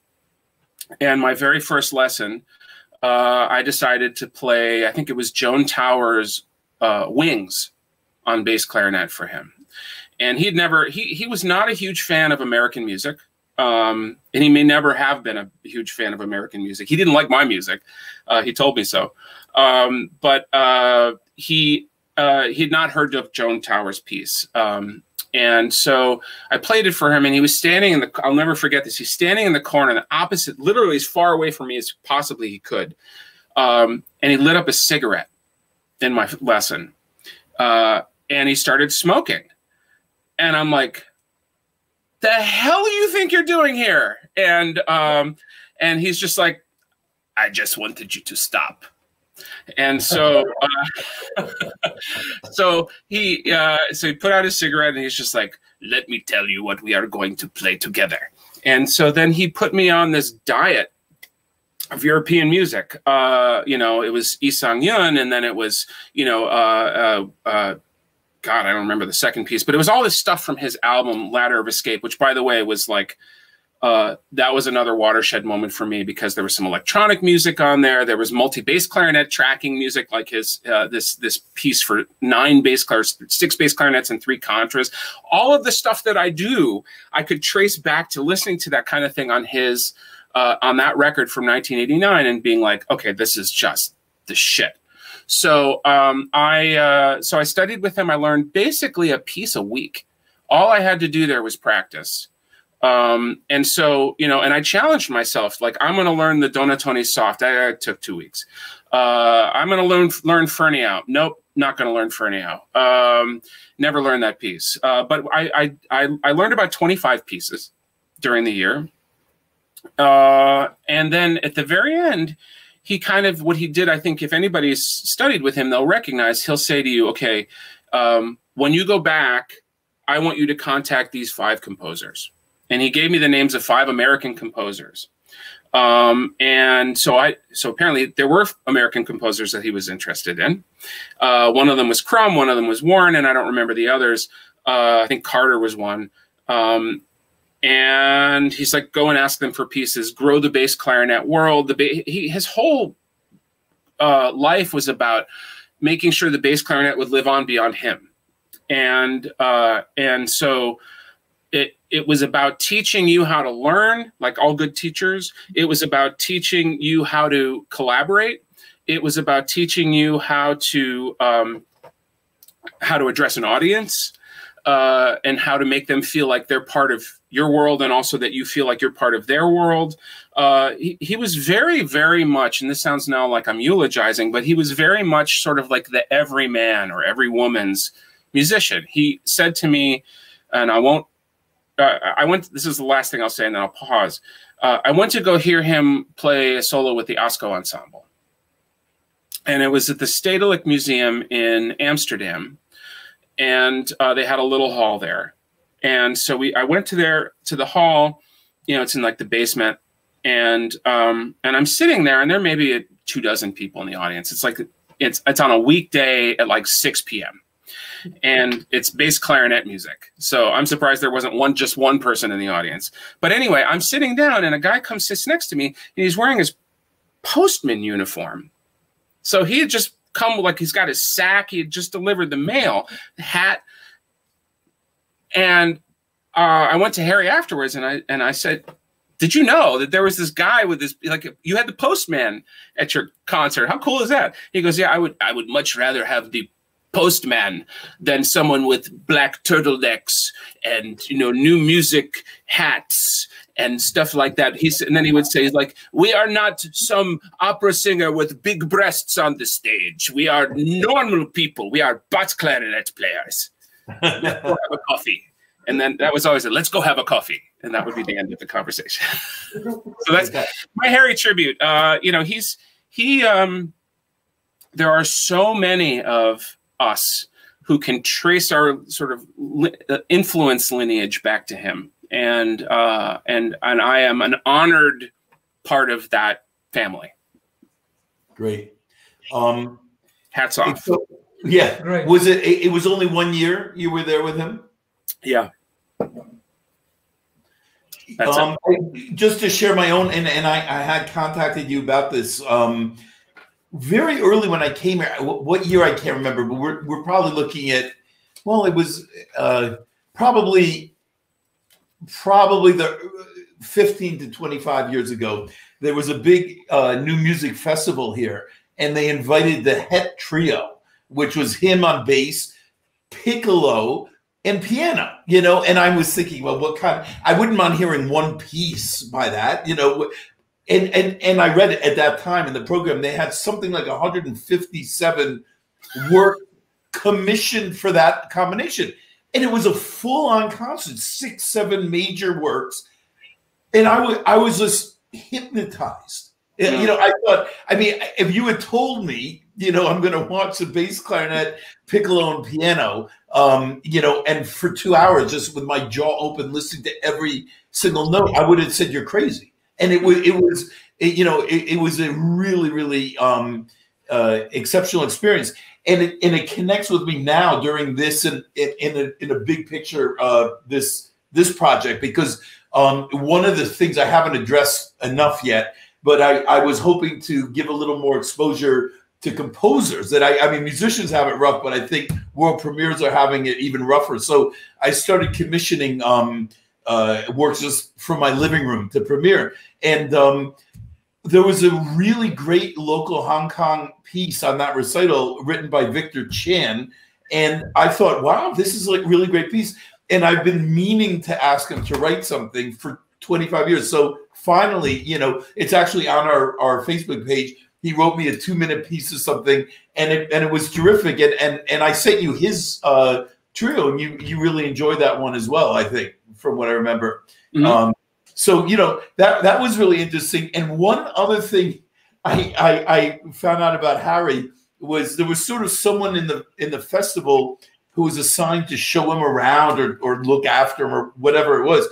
And my very first lesson, uh, I decided to play. I think it was Joan Tower's uh, "Wings" on bass clarinet for him. And he'd never he he was not a huge fan of American music. Um, and he may never have been a huge fan of American music. He didn't like my music. Uh, he told me so. Um, but uh, he uh, he had not heard of Joan Tower's piece. Um, and so I played it for him, and he was standing in the. I'll never forget this. He's standing in the corner, the opposite, literally as far away from me as possibly he could. Um, and he lit up a cigarette in my lesson, uh, and he started smoking. And I'm like, "The hell do you think you're doing here?" And um, and he's just like, "I just wanted you to stop." And so, uh, so he, uh, so he put out his cigarette and he's just like, "Let me tell you what we are going to play together." And so then he put me on this diet of European music. Uh, you know, it was Isang Yun, and then it was, you know, uh, uh, uh, God, I don't remember the second piece, but it was all this stuff from his album Ladder of Escape, which, by the way, was like uh, that was another watershed moment for me because there was some electronic music on there. There was multi bass clarinet tracking music, like his uh, this this piece for nine bass clarinets, six bass clarinets, and three contras. All of the stuff that I do, I could trace back to listening to that kind of thing on his uh, on that record from 1989 and being like, okay, this is just the shit. So um, I uh, so I studied with him. I learned basically a piece a week. All I had to do there was practice um, and so, you know, and I challenged myself, like, I'm going to learn the Donatoni soft. I, I took two weeks. Uh, I'm going to learn, learn out Nope. Not going to learn Ferneyhough. Um, never learned that piece. Uh, but I, I, I, I, learned about 25 pieces during the year. Uh, and then at the very end, he kind of, what he did, I think if anybody's studied with him, they'll recognize, he'll say to you, okay, um, when you go back, I want you to contact these five composers and he gave me the names of five American composers. Um, and so I, so apparently there were American composers that he was interested in. Uh, one of them was Crumb, one of them was Warren, and I don't remember the others. Uh, I think Carter was one. Um, and he's like, go and ask them for pieces, grow the bass clarinet world. The ba- he, his whole uh, life was about making sure the bass clarinet would live on beyond him. And uh, and so it it was about teaching you how to learn like all good teachers it was about teaching you how to collaborate it was about teaching you how to um, how to address an audience uh, and how to make them feel like they're part of your world and also that you feel like you're part of their world uh, he, he was very very much and this sounds now like i'm eulogizing but he was very much sort of like the every man or every woman's musician he said to me and i won't uh, I went. This is the last thing I'll say, and then I'll pause. Uh, I went to go hear him play a solo with the Asko Ensemble, and it was at the Stedelijk Museum in Amsterdam, and uh, they had a little hall there, and so we. I went to there to the hall. You know, it's in like the basement, and um, and I'm sitting there, and there may be a, two dozen people in the audience. It's like it's it's on a weekday at like 6 p.m and it's bass clarinet music. So I'm surprised there wasn't one just one person in the audience. But anyway, I'm sitting down and a guy comes sits next to me and he's wearing his postman uniform. So he had just come like he's got his sack. He had just delivered the mail, hat, and uh, I went to Harry afterwards and I and I said, did you know that there was this guy with this like you had the postman at your concert how cool is that he goes yeah i would i would much rather have the postman than someone with black turtlenecks and you know new music hats and stuff like that. He's and then he would say like, "We are not some opera singer with big breasts on the stage. We are normal people. We are bass clarinet players. Let's go have a coffee." And then that was always a "Let's go have a coffee," and that would be the end of the conversation. so that's my Harry tribute. Uh, you know, he's he. Um, there are so many of us who can trace our sort of li uh, influence lineage back to him. And uh, and and I am an honored part of that family. Great. Um, Hats off. So, yeah. Great. Was it? It was only one year you were there with him. Yeah. Um, just to share my own, and, and I, I had contacted you about this um, very early when I came here. What year I can't remember, but we're, we're probably looking at, well, it was uh, probably probably the 15 to 25 years ago. There was a big uh, new music festival here, and they invited the Het Trio, which was him on bass, piccolo, and piano, you know, and I was thinking, well, what kind? Of, I wouldn't mind hearing one piece by that, you know, and and and I read it at that time in the program they had something like 157 work commissioned for that combination, and it was a full-on concert, six, seven major works, and I was I was just hypnotized. Yeah. You know, I thought, I mean, if you had told me you know, I'm going to watch the bass clarinet, piccolo, and piano, um, you know, and for two hours, just with my jaw open, listening to every single note, I would have said you're crazy. And it was, it was, it, you know, it, it, was a really, really um, uh, exceptional experience, and it and it connects with me now during this and in, in, a in a big picture uh, this this project because um, one of the things I haven't addressed enough yet, but I, I was hoping to give a little more exposure to composers that I, I mean, musicians have it rough, but I think world premieres are having it even rougher. So I started commissioning um, uh, works just from my living room to premiere. And um, there was a really great local Hong Kong piece on that recital written by Victor Chan. And I thought, wow, this is like really great piece. And I've been meaning to ask him to write something for 25 years. So finally, you know, it's actually on our, our Facebook page he wrote me a two minute piece of something, and it and it was terrific. And and and I sent you his uh, trio, and you you really enjoyed that one as well. I think from what I remember. Mm-hmm. Um, so you know that that was really interesting. And one other thing I, I I found out about Harry was there was sort of someone in the in the festival who was assigned to show him around or or look after him or whatever it was.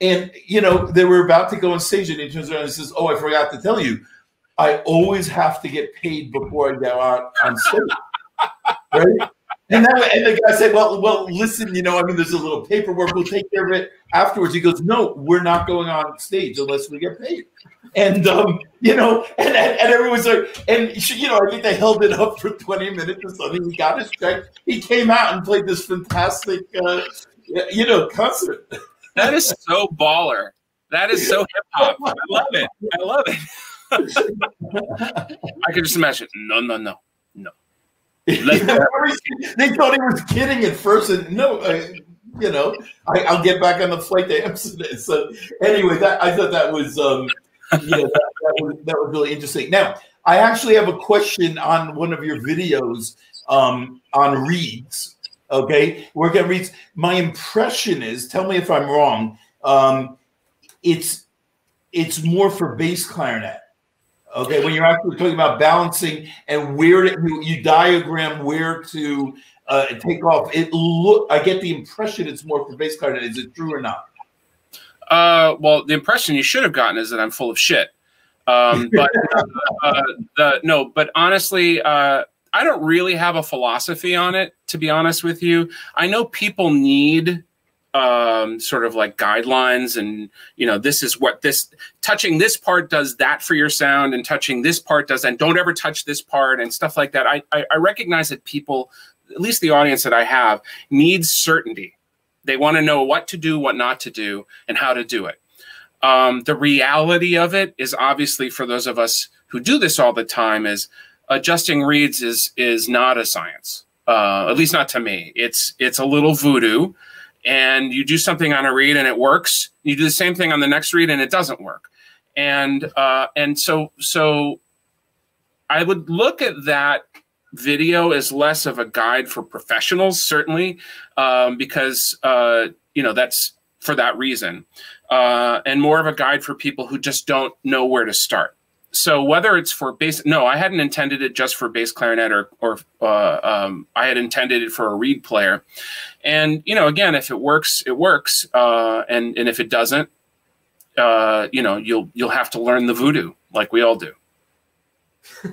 And you know they were about to go on stage, and he turns around and says, "Oh, I forgot to tell you." I always have to get paid before I go out on stage. right? And that and the guy said, Well, well, listen, you know, I mean, there's a little paperwork, we'll take care of it afterwards. He goes, No, we're not going on stage unless we get paid. And um, you know, and, and, and everyone's like, and you know, I think they held it up for 20 minutes or something. He got his check, he came out and played this fantastic uh, you know, concert. That is so baller. That is so hip hop. I love it. I love it. I can just imagine. No, no, no, no. They thought he was kidding at first, and no, uh, you know, I, will get back on the flight to Amsterdam. So anyway, that I thought that was, um, yeah, that, that, was that was really interesting. Now, I actually have a question on one of your videos um, on reeds. Okay, work on reeds. My impression is, tell me if I'm wrong. Um, it's it's more for bass clarinet. Okay, when you're actually talking about balancing and where to, you, you diagram where to uh, take off, it look. I get the impression it's more for base card. Is it true or not? Uh, well, the impression you should have gotten is that I'm full of shit. Um, but uh, the, no, but honestly, uh, I don't really have a philosophy on it. To be honest with you, I know people need um, sort of like guidelines and you know this is what this touching this part does that for your sound and touching this part does and don't ever touch this part and stuff like that. I, I, I recognize that people at least the audience that i have needs certainty. They want to know what to do what not to do and how to do it. Um, the reality of it is obviously for those of us who do this all the time is adjusting reeds is is not a science uh, at least not to me. It's it's a little voodoo and you do something on a reed and it works you do the same thing on the next reed and it doesn't work. And uh, and so so i would look at that video as less of a guide for professionals certainly um, because uh, you know that's for that reason uh, and more of a guide for people who just don't know where to start so whether it's for bass, no, I hadn't intended it just for bass clarinet or, or uh, um, I had intended it for a reed player. And, you know, again, if it works, it works. Uh, and, and if it doesn't, uh, you know, you'll, you'll have to learn the voodoo like we all do.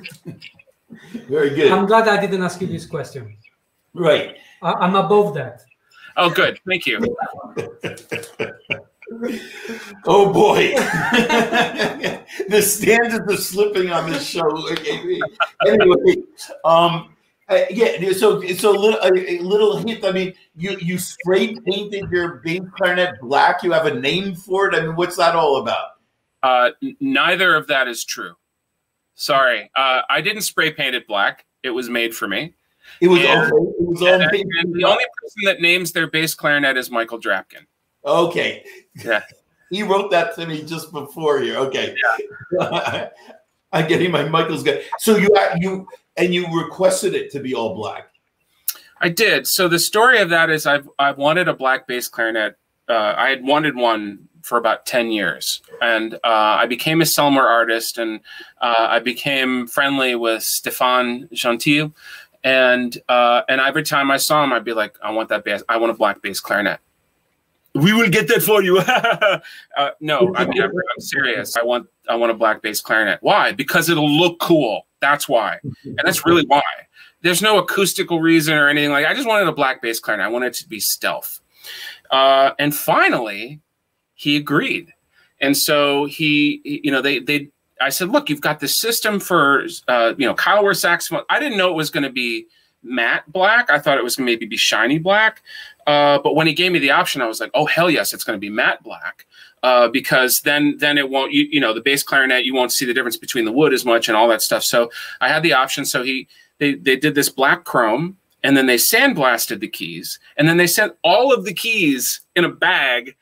Very good. I'm glad I didn't ask you this question. Right. I, I'm above that. Oh, good. Thank you. oh boy, the standards are slipping on this show. anyway, um, uh, yeah. So, so a little, a, little hint. I mean, you you spray painted your bass clarinet black. You have a name for it. I mean, what's that all about? Uh, neither of that is true. Sorry, uh, I didn't spray paint it black. It was made for me. It was, and, all, it was all. And, and the only person that names their bass clarinet is Michael Drapkin. Okay. Yeah. he wrote that to me just before here. Okay. Yeah. I'm getting my Michael's guy. So you you and you requested it to be all black. I did. So the story of that is I've I've wanted a black bass clarinet. Uh, I had wanted one for about 10 years. And uh, I became a Selmer artist and uh, I became friendly with Stéphane Gentil. And uh, and every time I saw him, I'd be like, I want that bass. I want a black bass clarinet we will get that for you. uh, no, I mean, I'm, I'm, serious. I want I want a black bass clarinet. Why? Because it'll look cool. That's why, and that's really why. There's no acoustical reason or anything like. I just wanted a black bass clarinet. I wanted it to be stealth. Uh, and finally, he agreed. And so he, you know, they they. I said, look, you've got this system for, uh, you know, Kyle saxophone. I didn't know it was going to be matte black. I thought it was going to maybe be shiny black. Uh, but when he gave me the option, I was like, oh hell yes, it's going to be matte black. Uh, because then then it won't you, you know the bass clarinet you won't see the difference between the wood as much and all that stuff. So I had the option. So he they they did this black chrome and then they sandblasted the keys and then they sent all of the keys in a bag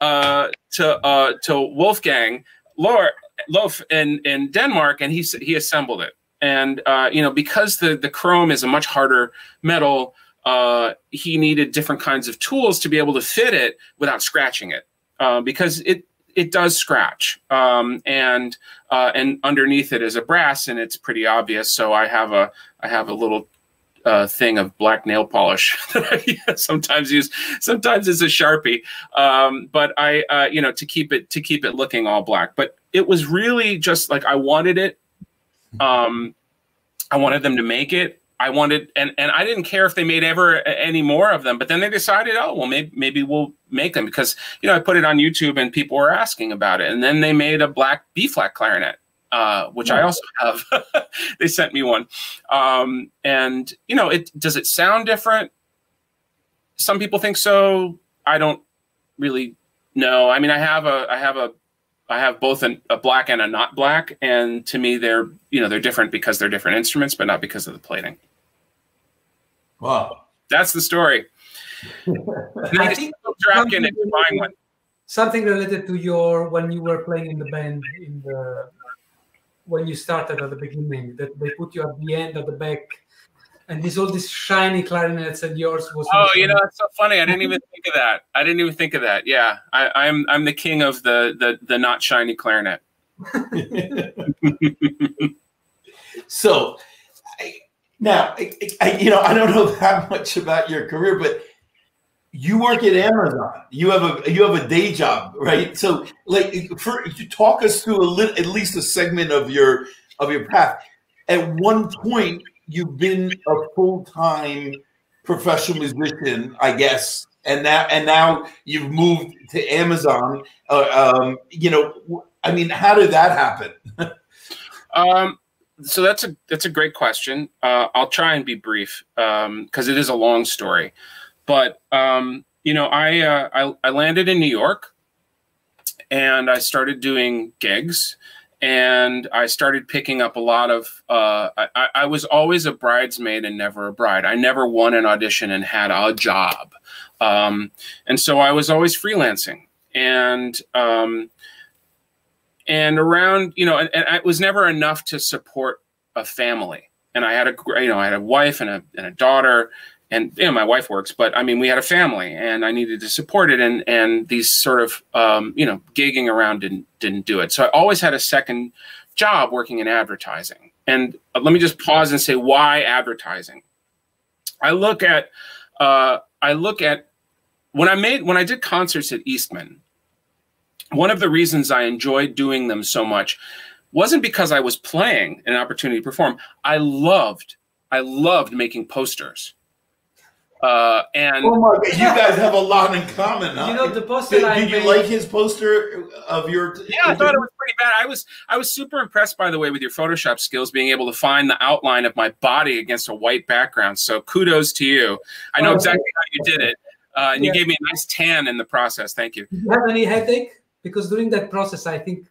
uh, to uh, to Wolfgang Lohff in in Denmark and he he assembled it. And uh, you know because the the chrome is a much harder metal uh, he needed different kinds of tools to be able to fit it without scratching it uh, because it it does scratch um, and uh, and underneath it is a brass and it's pretty obvious. So I have a I have a little uh, thing of black nail polish that I sometimes use. Sometimes it's a sharpie um, but I uh, you know to keep it to keep it looking all black. But it was really just like I wanted it um, I wanted them to make it I wanted, and and I didn't care if they made ever any more of them. But then they decided, oh well, maybe maybe we'll make them because you know I put it on YouTube and people were asking about it. And then they made a black B flat clarinet, uh, which yeah. I also have. they sent me one, um, and you know, it does it sound different? Some people think so. I don't really know. I mean, I have a I have a I have both an, a black and a not black, and to me, they're you know they're different because they're different instruments, but not because of the plating. Wow. That's the story. I think something, related, something related to your when you were playing in the band in the when you started at the beginning that they put you at the end at the back and this all these shiny clarinets and yours was oh you know it's so funny. I didn't even think of that. I didn't even think of that. Yeah. I, i'm i'm the king of the the the not shiny clarinet. So now, I, I, you know, I don't know that much about your career, but you work at Amazon. You have a you have a day job, right? So, like, for you talk us through a little, at least a segment of your of your path. At one point, you've been a full time professional musician, I guess, and now and now you've moved to Amazon. Uh, um, you know, I mean, how did that happen? um, so that's a that's a great question. Uh, I'll try and be brief because um, it is a long story. But um, you know, I, uh, I I landed in New York, and I started doing gigs, and I started picking up a lot of. Uh, I, I was always a bridesmaid and never a bride. I never won an audition and had a job, um, and so I was always freelancing. And um, and around you know and, and, it was never enough to support a family. And i had a you know i had a wife and a, and a daughter and you know my wife works but i mean we had a family and i needed to support it and and these sort of um, you know gigging around didn't didn't do it. So i always had a second job working in advertising. And uh, let me just pause and say why advertising. I look at uh, i look at when i made when i did concerts at eastman one of the reasons I enjoyed doing them so much wasn't because I was playing an opportunity to perform. I loved, I loved making posters. Uh, and oh my God, you guys have a lot in common. Huh? You know the poster. Did, I did you made- like his poster of your? yeah, I thought it was pretty bad. I was I was super impressed by the way with your Photoshop skills, being able to find the outline of my body against a white background. So kudos to you. I know Oh, exactly how you did it, uh, and you Yeah. gave me a nice tan in the process. Thank you. Did you have any headache? Because during that process, I think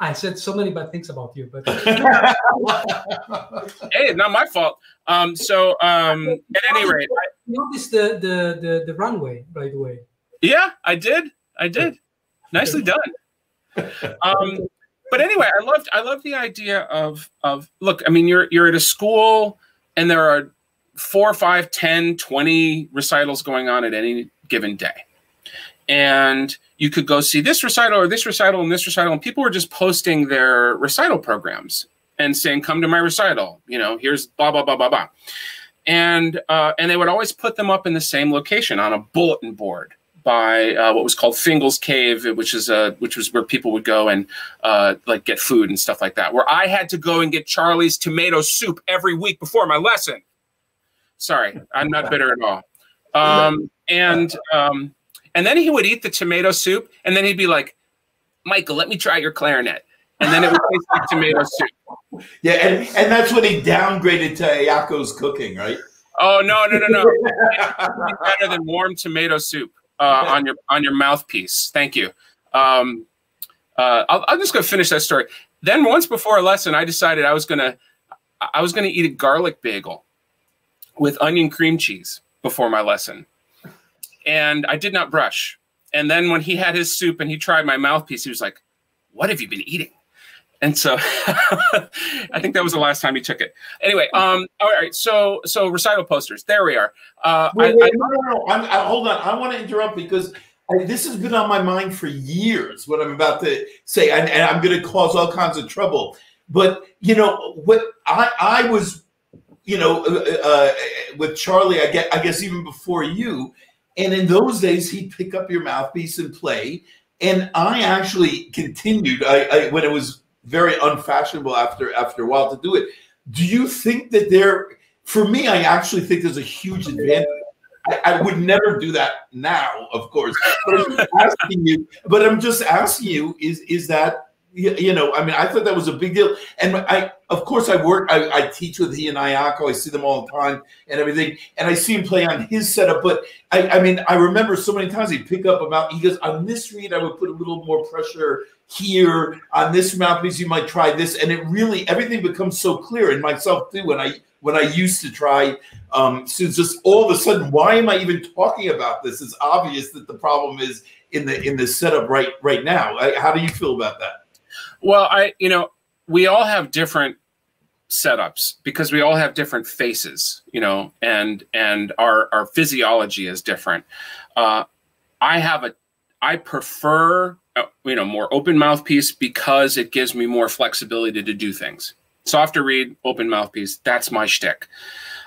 I said so many bad things about you. But Hey, not my fault. Um, so um, at any rate, I, notice the, the the the runway by the way. yeah, I did. I did. Nicely done. Um, but anyway, I loved I love the idea of of look, I mean you're you're at a school and there are four, five, 10, 20 recitals going on at any given day. And you could go see this recital or this recital and this recital, and people were just posting their recital programs and saying, "Come to my recital." You know, here's blah blah blah blah blah, and uh, and they would always put them up in the same location on a bulletin board by uh, what was called Fingal's Cave, which is a which was where people would go and uh, like get food and stuff like that. Where I had to go and get Charlie's tomato soup every week before my lesson. Sorry, I'm not bitter at all. Um, and um, and then he would eat the tomato soup, and then he'd be like, "Michael, let me try your clarinet." And then it would taste like tomato soup. yeah, and, and that's when he downgraded to Ayako's cooking, right? Oh no, no, no, no! Better than warm tomato soup uh, on your on your mouthpiece. Thank you. Um, uh, I'll, I'm just gonna finish that story. Then once before a lesson, I decided I was gonna I was gonna eat a garlic bagel with onion cream cheese before my lesson, and I did not brush. And then when he had his soup and he tried my mouthpiece, he was like, "What have you been eating?" And so I think that was the last time he took it. Anyway, um, all right. So so recital posters. There we are. Uh, I, Wait, wait, I- no, no, no. I'm, I, hold on. I want to interrupt because I, this has been on my mind for years. What I'm about to say, and, and I'm going to cause all kinds of trouble. But you know what? I I was, you know, uh, uh, with Charlie. I get. I guess even before you. And in those days, he'd pick up your mouthpiece and play. And I actually continued. I, I when it was very unfashionable after after a while to do it. Do you think that there? For me, I actually think there's a huge advantage. I, I would never do that now, of course. But I'm asking you. But I'm just asking you: is is that you, know? I mean, I thought that was a big deal. And I, of course, I work. I, I teach with he and Ayako. I see them all the time and everything. And I see him play on his setup. But I, I mean, I remember so many times he'd pick up about. He goes on this reed. I would put a little more pressure here on this mouthpiece. You might try this, and it really everything becomes so clear. And myself too. When I when I used to try um, so just all of a sudden, why am I even talking about this? It's obvious that the problem is in the in the setup right right now. I, how do you feel about that? Well, I you know we all have different setups because we all have different faces, you know, and and our our physiology is different. Uh, I have a I prefer uh, you know more open mouthpiece because it gives me more flexibility to do things. Softer reed, open mouthpiece. That's my shtick.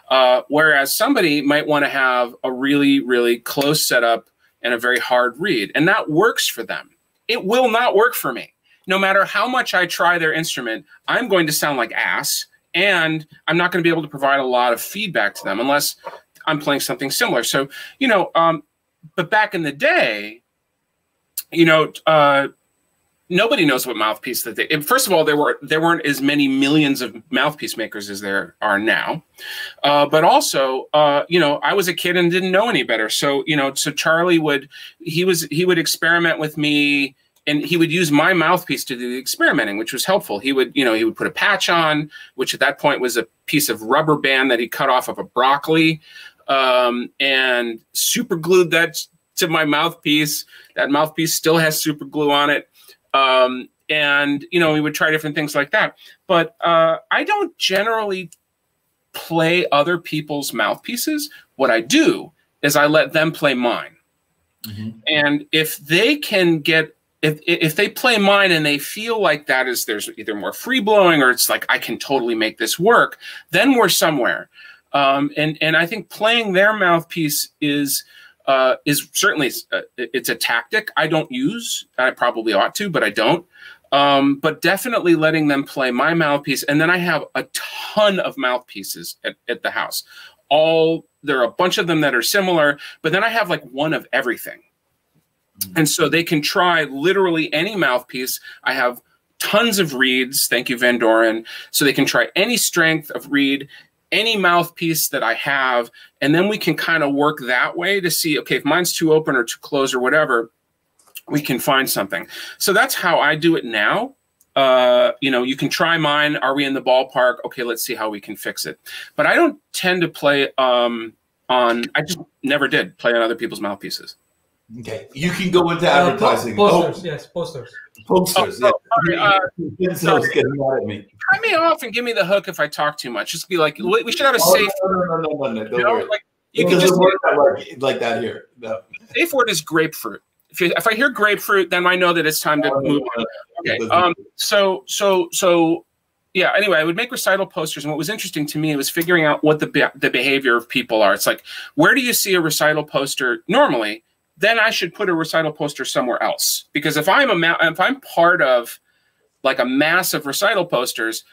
Uh, whereas somebody might want to have a really, really close setup and a very hard reed, and that works for them. It will not work for me. No matter how much I try their instrument, I'm going to sound like ass, and I'm not going to be able to provide a lot of feedback to them unless I'm playing something similar. So, you know, um, but back in the day, you know, uh, nobody knows what mouthpiece that they. First of all, there were there weren't as many millions of mouthpiece makers as there are now, uh, but also, uh, you know, I was a kid and didn't know any better. So, you know, so Charlie would he was he would experiment with me. And he would use my mouthpiece to do the experimenting, which was helpful. He would, you know, he would put a patch on, which at that point was a piece of rubber band that he cut off of a broccoli, um, and super glued that to my mouthpiece. That mouthpiece still has super glue on it. Um, and you know, we would try different things like that. But uh, I don't generally play other people's mouthpieces. What I do is I let them play mine. And if they can get if if they play mine and they feel like that is there's either more free blowing or it's like I can totally make this work, then we're somewhere. Um, and and I think playing their mouthpiece is uh, is certainly uh, it's a tactic I don't use. I probably ought to, but I don't. Um, but definitely letting them play my mouthpiece, and then I have a ton of mouthpieces at, at the house, all there are a bunch of them that are similar, but then I have like one of everything. Mm-hmm. And so they can try literally any mouthpiece. I have tons of reeds. Thank you, Vandoren. So they can try any strength of reed, any mouthpiece that I have, and then we can kind of work that way to see, okay, if mine's too open or too close or whatever, we can find something. So that's how I do it now. Uh, you know, you can try mine. Are we in the ballpark? Okay, let's see how we can fix it. But I don't tend to play um, on. I just never did play on other people's mouthpieces. Okay, you can go into uh, advertising. Uh, posters, oh. yes, posters. Posters. Oh, yeah. sorry, uh, getting mad at me. Cut me off and give me the hook if I talk too much. Just be like, we should have a oh, safe. No, no, no, no, no, no. Don't you know, worry. Like, you can just work like, like that here. No. Safe word is grapefruit. If, you, if I hear grapefruit, then I know that it's time to oh, move on. Okay. Um. So so so yeah anyway i would make recital posters and what was interesting to me was figuring out what the, be the behavior of people are it's like where do you see a recital poster normally then I should put a recital poster somewhere else. Because if I'm a if I'm part of like a mass of recital posters,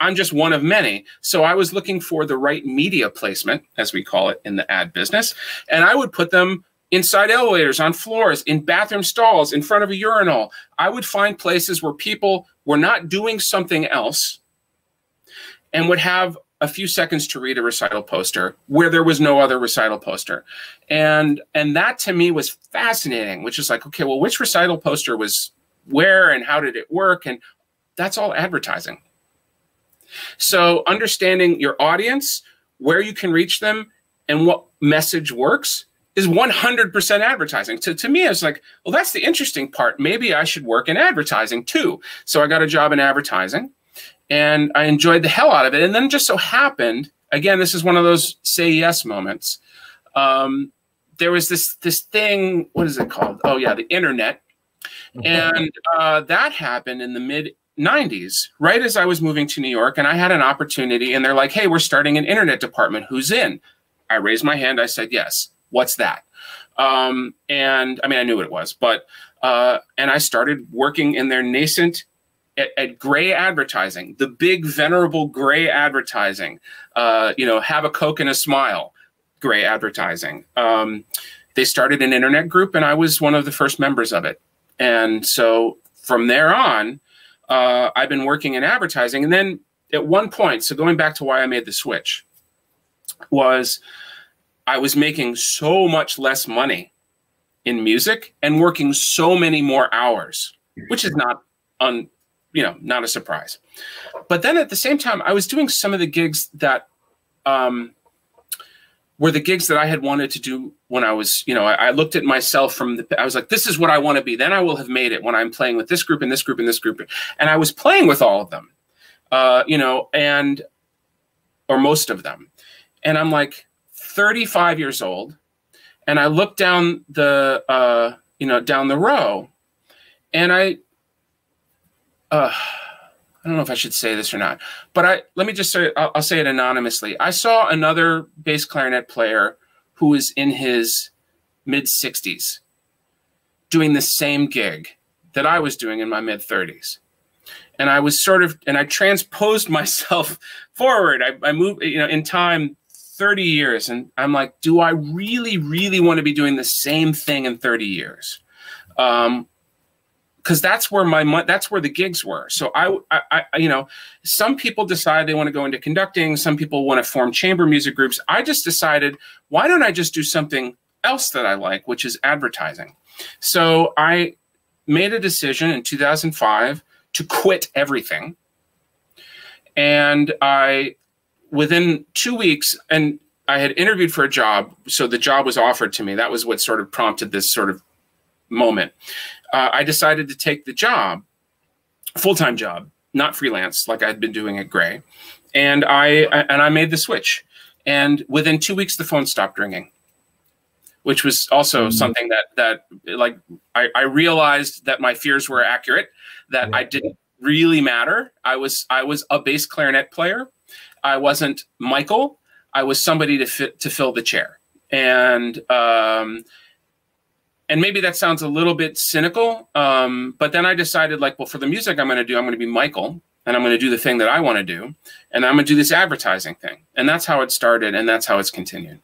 I'm just one of many. So I was looking for the right media placement, as we call it in the ad business, and I would put them inside elevators, on floors, in bathroom stalls, in front of a urinal. I would find places where people were not doing something else and would have a few seconds to read a recital poster where there was no other recital poster. And and that to me was fascinating, which is like, okay, well, which recital poster was where and how did it work? And that's all advertising. So understanding your audience, where you can reach them, and what message works is 100% advertising. So to me, it's like, well, that's the interesting part. Maybe I should work in advertising too. So I got a job in advertising and I enjoyed the hell out of it. And then just so happened, again, this is one of those say yes moments. Um, there was this this thing. What is it called? Oh yeah, the internet, and uh, that happened in the mid 90s, right as I was moving to New York, and I had an opportunity. And they're like, "Hey, we're starting an internet department. Who's in?" I raised my hand. I said, "Yes." What's that? Um, and I mean, I knew what it was, but uh, and I started working in their nascent at, at, Grey advertising, the big venerable Grey advertising, uh, you know, have a Coke and a smile, Grey advertising. Um, they started an internet group, and I was one of the first members of it. And so from there on, uh, I've been working in advertising. And then at one point, so going back to why I made the switch, was I was making so much less money in music and working so many more hours, which is not un, you know, not a surprise. But then at the same time, I was doing some of the gigs that um, were the gigs that I had wanted to do when I was, you know, I, I, looked at myself from the, I was like, this is what I want to be. Then I will have made it when I'm playing with this group and this group and this group. And I was playing with all of them, uh, you know, and, or most of them. And I'm like 35 years old. And I look down the, uh, you know, down the row and I uh, I don't know if I should say this or not, but I let me just say I'll, I'll say it anonymously. I saw another bass clarinet player who was in his mid 60s doing the same gig that I was doing in my mid 30s. And I was sort of, and I transposed myself forward. I, I moved, you know, in time 30 years. And I'm like, do I really, really want to be doing the same thing in 30 years? Um, because that's where my that's where the gigs were. So I, I, I, you know, some people decide they want to go into conducting. Some people want to form chamber music groups. I just decided, why don't I just do something else that I like, which is advertising. So I made a decision in 2005 to quit everything, and I, within two weeks, and I had interviewed for a job. So the job was offered to me. That was what sort of prompted this sort of moment uh, I decided to take the job, full time job, not freelance like I'd been doing at Grey, and I and I made the switch. And within two weeks, the phone stopped ringing, which was also mm-hmm. something that that like I, I, realized that my fears were accurate, that yeah. I didn't really matter. I was I was a bass clarinet player. I wasn't Michael. I was somebody to fit to fill the chair, and um, and maybe that sounds a little bit cynical um, but then i decided like well for the music i'm going to do i'm going to be michael and i'm going to do the thing that i want to do and i'm going to do this advertising thing and that's how it started and that's how it's continued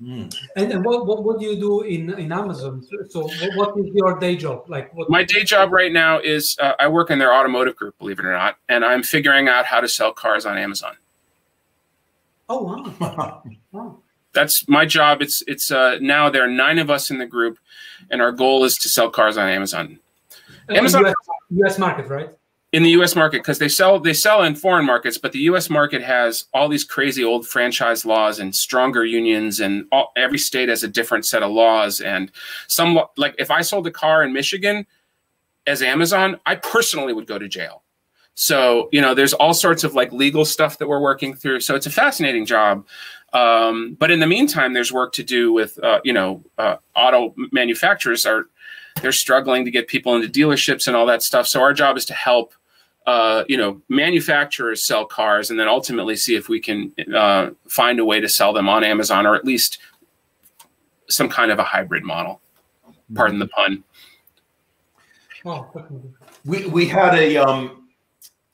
Mm. And, and what, what, what do you do in, in Amazon? So what, what is your day job? Like what my day job right now is uh, I work in their automotive group, believe it or not, and I'm figuring out how to sell cars on Amazon. Oh wow! wow. That's my job. It's it's uh, now there are nine of us in the group, and our goal is to sell cars on Amazon. Uh, Amazon US, US market, right? in the U.S. market because they sell they sell in foreign markets, but the U.S. market has all these crazy old franchise laws and stronger unions, and all, every state has a different set of laws. And some like if I sold a car in Michigan as Amazon, I personally would go to jail. So you know, there's all sorts of like legal stuff that we're working through. So it's a fascinating job. Um, but in the meantime, there's work to do with uh, you know uh, auto manufacturers are they're struggling to get people into dealerships and all that stuff. So our job is to help uh, you know, manufacturers sell cars and then ultimately see if we can uh, find a way to sell them on Amazon or at least some kind of a hybrid model. Pardon the pun. We, we had a um,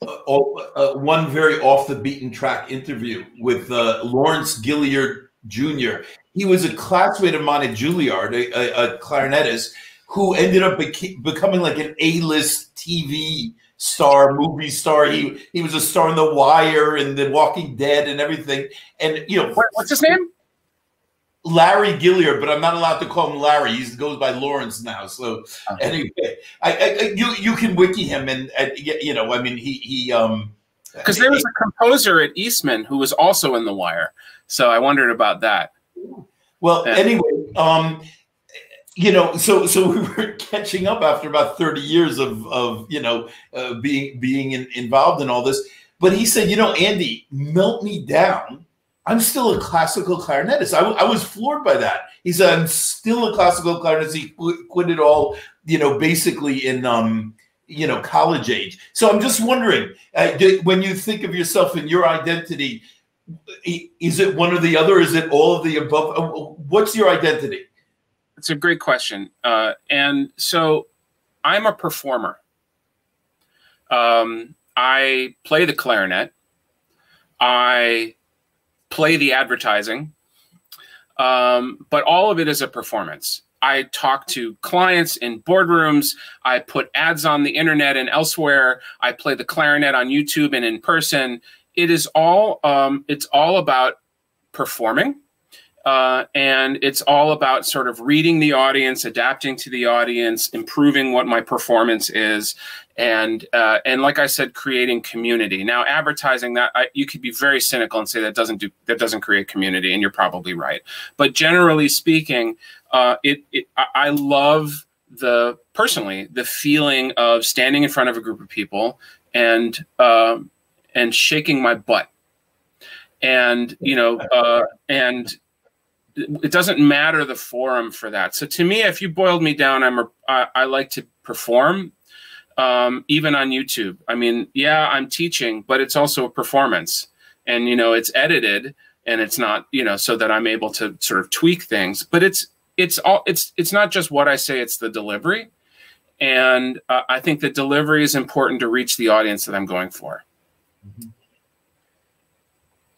uh, uh, one very off the beaten track interview with uh, Lawrence Gilliard Jr. He was a classmate of mine at Juilliard, a, a, a clarinetist, who ended up becoming like an A list TV star, movie star. He he was a star in The Wire and The Walking Dead and everything. And you know, what, what's his name? Larry Gilliard, but I'm not allowed to call him Larry. He goes by Lawrence now. So uh-huh. anyway, I, I, you you can wiki him, and, and you know, I mean, he he um because there was a composer at Eastman who was also in The Wire. So I wondered about that. Well, yeah. anyway, um, you know, so so we were catching up after about 30 years of of you know uh, being being in, involved in all this. But he said, you know, Andy, melt me down. I'm still a classical clarinetist. I, was floored by that. He said, I'm still a classical clarinetist. He quit, quit it all, you know, basically in um, you know college age. So I'm just wondering, uh, when you think of yourself and your identity, is it one or the other? Is it all of the above? Uh, what's your identity? It's a great question. Uh, and so I'm a performer. Um, I play the clarinet. I play the advertising. Um, but all of it is a performance. I talk to clients in boardrooms. I put ads on the internet and elsewhere. I play the clarinet on YouTube and in person. It is all um, it's all about performing uh, and it's all about sort of reading the audience, adapting to the audience, improving what my performance is, and uh, and like I said, creating community. Now, advertising that I, you could be very cynical and say that doesn't do that doesn't create community, and you're probably right. But generally speaking, uh, it, it I love the personally the feeling of standing in front of a group of people and um, and shaking my butt and you know uh, and it doesn't matter the forum for that. So to me, if you boiled me down, I'm a, I, I like to perform, um, even on YouTube. I mean, yeah, I'm teaching, but it's also a performance, and you know, it's edited and it's not you know so that I'm able to sort of tweak things. But it's it's all it's it's not just what I say; it's the delivery, and uh, I think the delivery is important to reach the audience that I'm going for. Mm -hmm.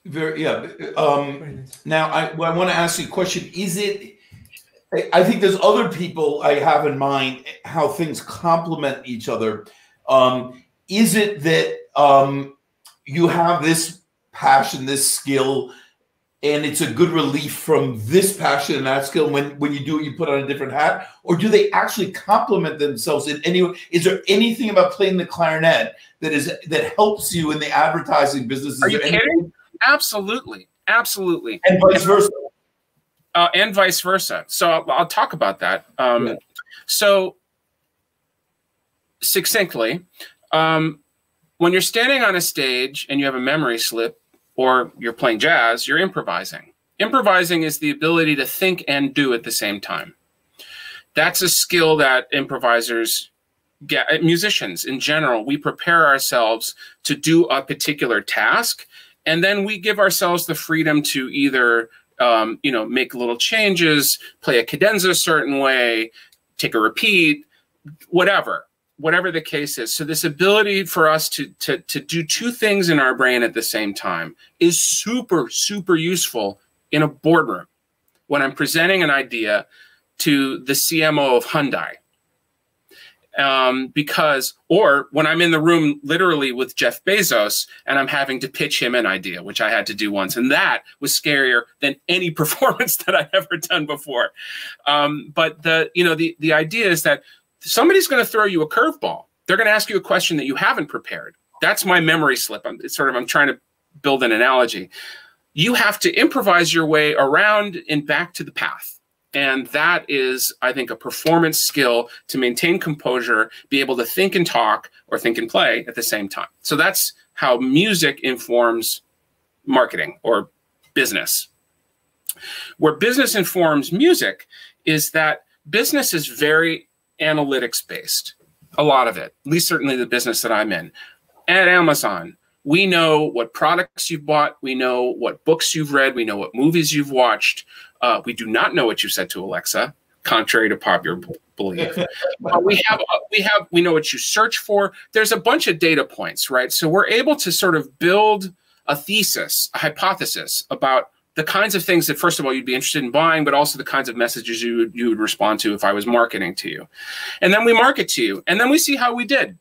Very yeah. Um, now I, I want to ask you a question. Is it? I think there's other people I have in mind how things complement each other. Um, is it that um, you have this passion, this skill, and it's a good relief from this passion and that skill? When when you do it, you put on a different hat, or do they actually complement themselves in any? Is there anything about playing the clarinet that is that helps you in the advertising business? Is Are you kidding? Absolutely, absolutely, and vice versa. Uh, and vice versa. So I'll, I'll talk about that. Um, yeah. So succinctly, um, when you're standing on a stage and you have a memory slip, or you're playing jazz, you're improvising. Improvising is the ability to think and do at the same time. That's a skill that improvisers get, musicians in general, we prepare ourselves to do a particular task and then we give ourselves the freedom to either um, you know make little changes play a cadenza a certain way take a repeat whatever whatever the case is so this ability for us to, to to do two things in our brain at the same time is super super useful in a boardroom when I'm presenting an idea to the CMO of Hyundai. Um, because, or when I'm in the room literally with Jeff Bezos and I'm having to pitch him an idea, which I had to do once. And that was scarier than any performance that I've ever done before. Um, but the, you know, the, the idea is that somebody's going to throw you a curveball. They're going to ask you a question that you haven't prepared. That's my memory slip. I'm it's sort of, I'm trying to build an analogy. You have to improvise your way around and back to the path and that is, I think, a performance skill to maintain composure, be able to think and talk or think and play at the same time. So that's how music informs marketing or business. Where business informs music is that business is very analytics based, a lot of it, at least certainly the business that I'm in. At Amazon, we know what products you've bought, we know what books you've read, we know what movies you've watched, uh, we do not know what you said to Alexa, contrary to popular belief. uh, we have uh, we have we know what you search for. There's a bunch of data points, right? So we're able to sort of build a thesis, a hypothesis about the kinds of things that first of all you'd be interested in buying, but also the kinds of messages you would, you would respond to if I was marketing to you, and then we market to you, and then we see how we did.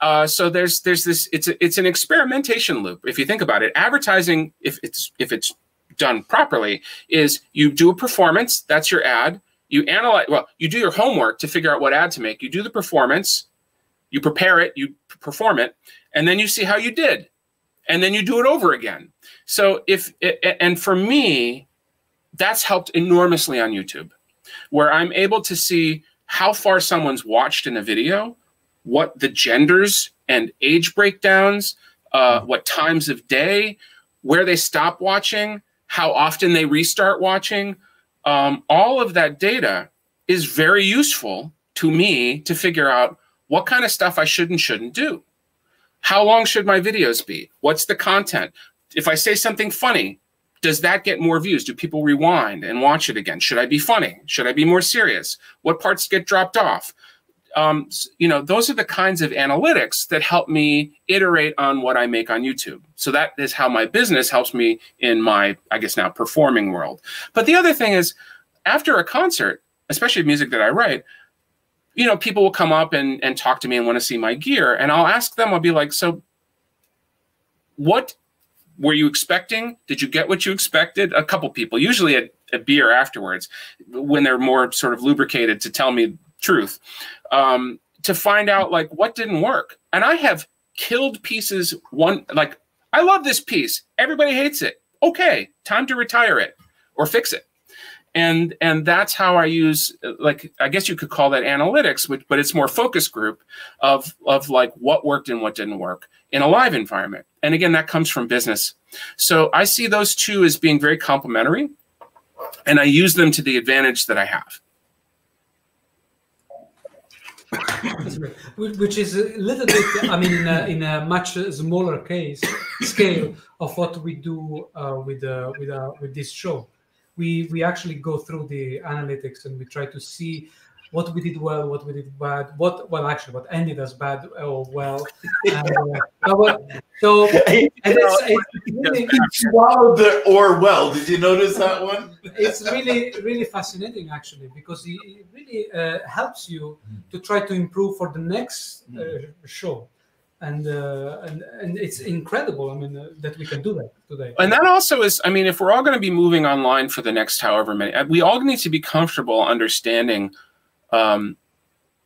Uh, so there's there's this it's a, it's an experimentation loop if you think about it. Advertising, if it's if it's done properly is you do a performance, that's your ad. You analyze, well, you do your homework to figure out what ad to make. You do the performance, you prepare it, you perform it, and then you see how you did. And then you do it over again. So if, and for me, that's helped enormously on YouTube, where I'm able to see how far someone's watched in a video, what the genders and age breakdowns, uh, what times of day, where they stop watching, how often they restart watching, um, all of that data is very useful to me to figure out what kind of stuff I should and shouldn't do. How long should my videos be? What's the content? If I say something funny, does that get more views? Do people rewind and watch it again? Should I be funny? Should I be more serious? What parts get dropped off? Um, you know, those are the kinds of analytics that help me iterate on what I make on YouTube. So that is how my business helps me in my, I guess now, performing world. But the other thing is, after a concert, especially music that I write, you know, people will come up and, and talk to me and want to see my gear. And I'll ask them, I'll be like, so what were you expecting? Did you get what you expected? A couple people, usually a, a beer afterwards, when they're more sort of lubricated to tell me truth um, to find out like what didn't work. And I have killed pieces one like I love this piece. Everybody hates it. Okay, time to retire it or fix it. And and that's how I use like I guess you could call that analytics, which, but it's more focus group of of like what worked and what didn't work in a live environment. And again, that comes from business. So I see those two as being very complementary, and I use them to the advantage that I have. which is a little bit, I mean, in a, in a much smaller case scale of what we do uh, with uh, with uh, with this show. We we actually go through the analytics and we try to see what we did well, what we did bad, what well actually what ended as bad or well. Uh, so and it's, it's really, or well. Did you notice that one? It's really really fascinating actually because it, it really uh, helps you to try to improve for the next uh, show. And, uh, and and it's incredible. I mean uh, that we can do that today. And that also is, I mean, if we're all going to be moving online for the next however many, uh, we all need to be comfortable understanding um,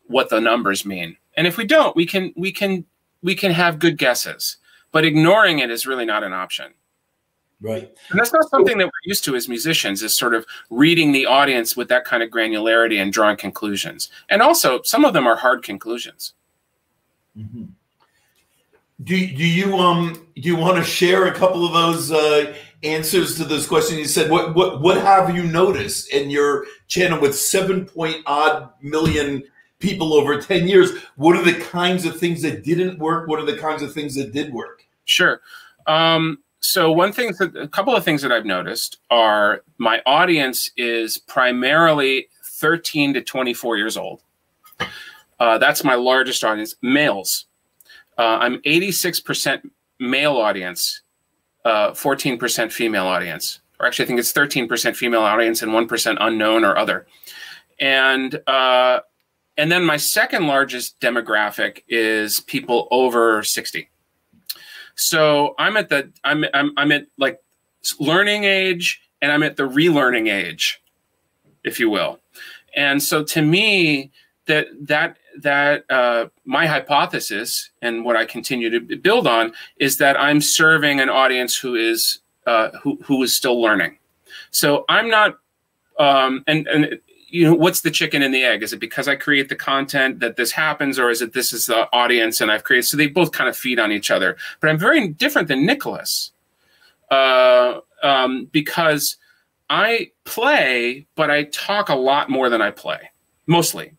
what the numbers mean. And if we don't, we can we can we can have good guesses, but ignoring it is really not an option. Right. And that's not something that we're used to as musicians, is sort of reading the audience with that kind of granularity and drawing conclusions. And also, some of them are hard conclusions. Mm-hmm. Do, do you um do you want to share a couple of those uh, answers to those questions. You said, what what what have you noticed in your channel with seven point odd million people over ten years? What are the kinds of things that didn't work? What are the kinds of things that did work? Sure. Um, so one thing, that, a couple of things that I've noticed are my audience is primarily 13 to 24 years old. Uh, that's my largest audience, males. Uh, I'm 86% male audience uh, 14% female audience. or actually, I think it's 13% female audience and 1% unknown or other. And uh, and then my second largest demographic is people over 60. So I'm at the I'm I'm, I'm at like learning age and I'm at the relearning age, if you will. And so to me, that that that uh, my hypothesis and what I continue to build on is that I'm serving an audience who is uh, who who is still learning. So I'm not, um, and and you know, what's the chicken and the egg? Is it because I create the content that this happens, or is it this is the audience and I've created? So they both kind of feed on each other. But I'm very different than Nicholas uh, um, because I play, but I talk a lot more than I play, mostly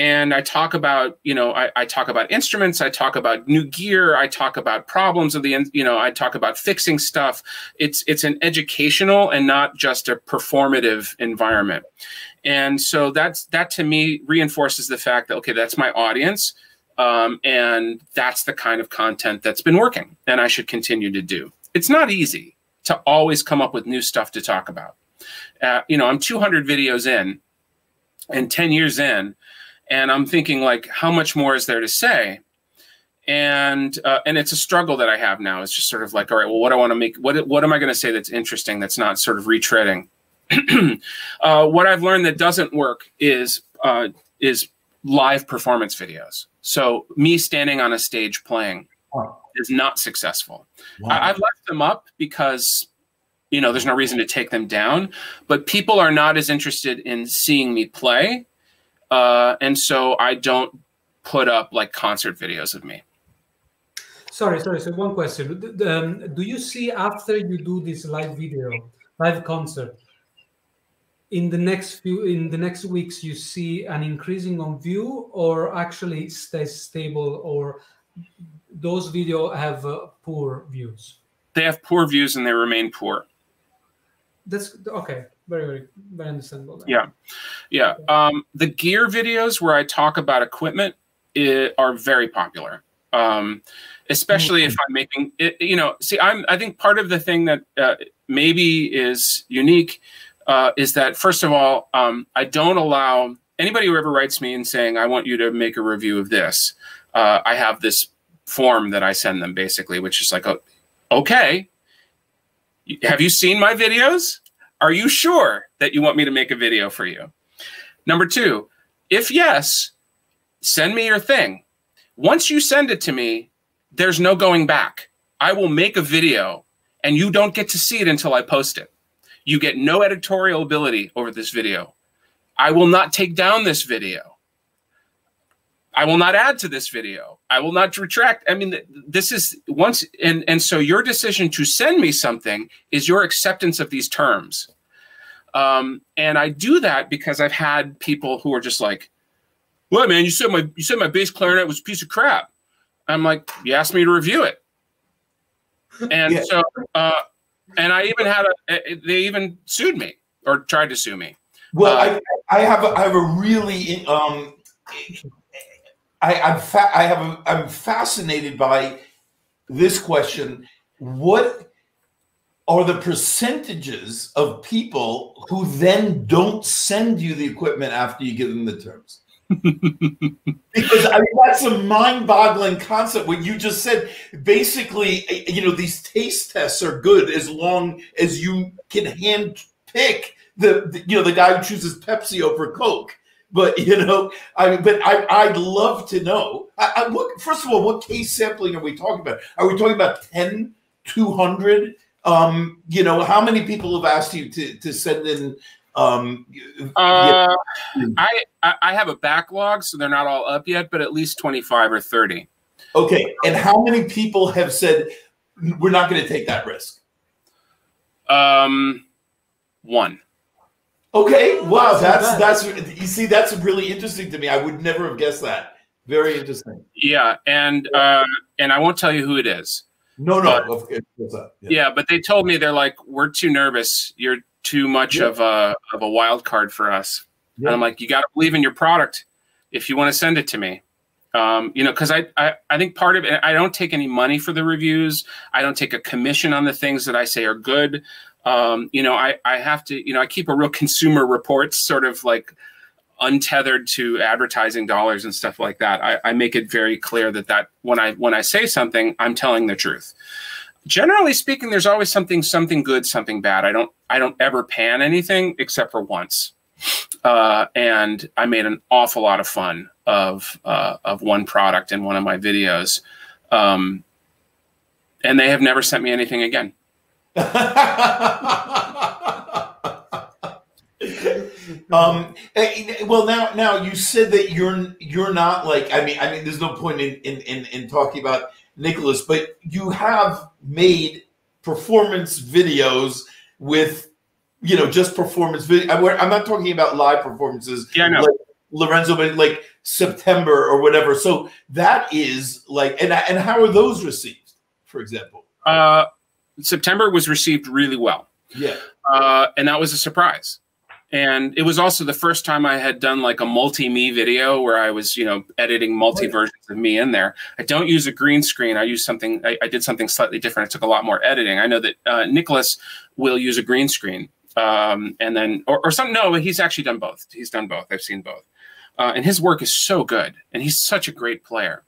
and I talk about, you know, I, I, talk about instruments, I talk about new gear, I talk about problems of the, you know, I talk about fixing stuff. It's it's an educational and not just a performative environment, and so that's that to me reinforces the fact that okay, that's my audience, um, and that's the kind of content that's been working, and I should continue to do. It's not easy to always come up with new stuff to talk about. Uh, you know, I'm 200 videos in, and 10 years in and I'm thinking like, how much more is there to say? And uh, and it's a struggle that I have now. It's just sort of like, all right, well, what do I want to make? What what am I going to say that's interesting? That's not sort of retreading. uh, what I've learned that doesn't work is uh, is live performance videos. So me standing on a stage playing is not successful. Wow. I, I've left them up because you know there's no reason to take them down, but people are not as interested in seeing me play uh, and so I don't put up like concert videos of me. Sorry, sorry. So one question: um, Do you see after you do this live video, live concert, in the next few in the next weeks, you see an increasing on view, or actually stays stable, or those video have uh, poor views? They have poor views and they remain poor. That's okay very very very understandable there. yeah. Yeah. Um, the gear videos where i talk about equipment it, are very popular. Um, especially mm-hmm. if i'm making it you know see i'm i think part of the thing that uh, maybe is unique uh, is that first of all um, i don't allow anybody who ever writes me and saying i want you to make a review of this uh, i have this form that i send them basically which is like oh, okay. Have you seen my videos are you sure that you want me to make a video for you? Number two, if yes, send me your thing. Once you send it to me, there's no going back. I will make a video and you don't get to see it until I post it. You get no editorial ability over this video. I will not take down this video. I will not add to this video. I will not retract. I mean, this is once, and, and so your decision to send me something is your acceptance of these terms. Um, and I do that because I've had people who are just like, "What man? You said my you said my bass clarinet was a piece of crap." I'm like, "You asked me to review it," and yeah. so, uh, and I even had a. They even sued me or tried to sue me. Well, uh, I, I have a, I have a really um, I, I'm fa- I have a, I'm fascinated by this question. What are the percentages of people who then don't send you the equipment after you give them the terms? because I mean, that's a mind-boggling concept. What you just said, basically, you know, these taste tests are good as long as you can hand pick the, the you know the guy who chooses Pepsi over Coke. But you know, I but I I'd love to know. I, I, what, first of all, what case sampling are we talking about? Are we talking about 10, 200? Um, you know, how many people have asked you to to send in? Um, uh, I I have a backlog, so they're not all up yet, but at least twenty five or thirty. Okay, and how many people have said we're not going to take that risk? Um, one. Okay, wow, that's that's you see, that's really interesting to me. I would never have guessed that. Very interesting. Yeah, and uh, and I won't tell you who it is. No, no. But, yeah. yeah. but they told me they're like, we're too nervous. You're too much yeah. of a of a wild card for us. Yeah. And I'm like, you got to believe in your product if you want to send it to me. Um, you know, because I, I I think part of it, I don't take any money for the reviews. I don't take a commission on the things that I say are good. Um, you know, I, I have to, you know, I keep a real consumer reports sort of like untethered to advertising dollars and stuff like that. I, I make it very clear that that when I when I say something, I'm telling the truth. Generally speaking, there's always something something good, something bad. I don't I don't ever pan anything except for once. Uh, and I made an awful lot of fun of uh, of one product in one of my videos, um, and they have never sent me anything again. um, eh, well, now, now you said that you're you're not like. I mean, I mean, there's no point in in in, in talking about Nicholas, but you have made performance videos with, you know, just performance video. I'm not talking about live performances. Yeah, no. Like Lorenzo, but like September or whatever. So that is like, and and how are those received, for example? Uh, September was received really well. Yeah. Uh, and that was a surprise. And it was also the first time I had done like a multi me video where I was, you know, editing multi versions of me in there. I don't use a green screen. I use something, I, I did something slightly different. It took a lot more editing. I know that uh, Nicholas will use a green screen. Um, and then, or, or some, no, he's actually done both. He's done both. I've seen both. Uh, and his work is so good. And he's such a great player.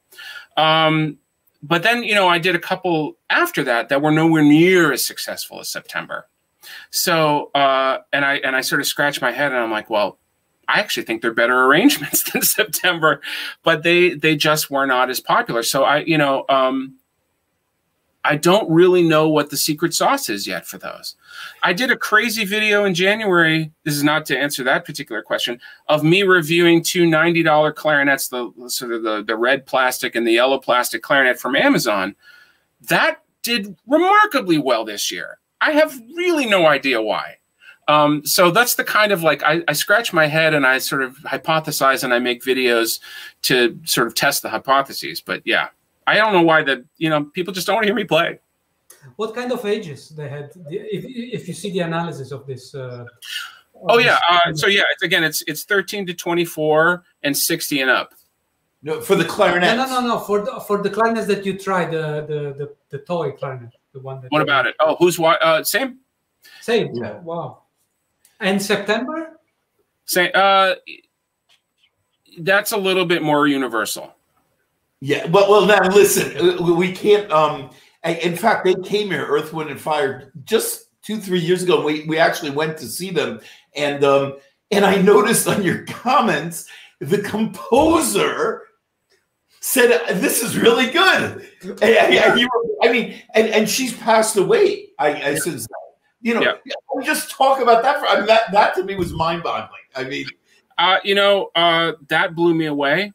Um, but then, you know, I did a couple after that that were nowhere near as successful as September. So, uh, and I and I sort of scratched my head, and I'm like, well, I actually think they're better arrangements than September, but they they just were not as popular. So I, you know, um, I don't really know what the secret sauce is yet for those. I did a crazy video in January. This is not to answer that particular question of me reviewing two $90 clarinets, the sort of the, the red plastic and the yellow plastic clarinet from Amazon. That did remarkably well this year. I have really no idea why. Um, so that's the kind of like I, I, scratch my head and I sort of hypothesize and I make videos to sort of test the hypotheses. But yeah, I don't know why the you know people just don't want to hear me play. What kind of ages they had? If, if you see the analysis of this. Uh, oh yeah, uh, so yeah, it's, again, it's it's thirteen to twenty four and sixty and up. No, for the clarinet. No, no, no, no. For the for the clarinets that you tried, the the the, the toy clarinet, the one that. What about it? Oh, who's what? Uh, same. Same. Yeah. Wow. And September. Same. uh, that's a little bit more universal. Yeah, well, well, now listen, we can't. Um, in fact, they came here, Earth, Wind, and Fire, just two, three years ago. We we actually went to see them, and um, and I noticed on your comments, the composer said this is really good. I, I mean, and, and she's passed away. I, I said, you know, yeah. just talk about that. For, I mean, that that to me was mind boggling. I mean, uh, you know, uh, that blew me away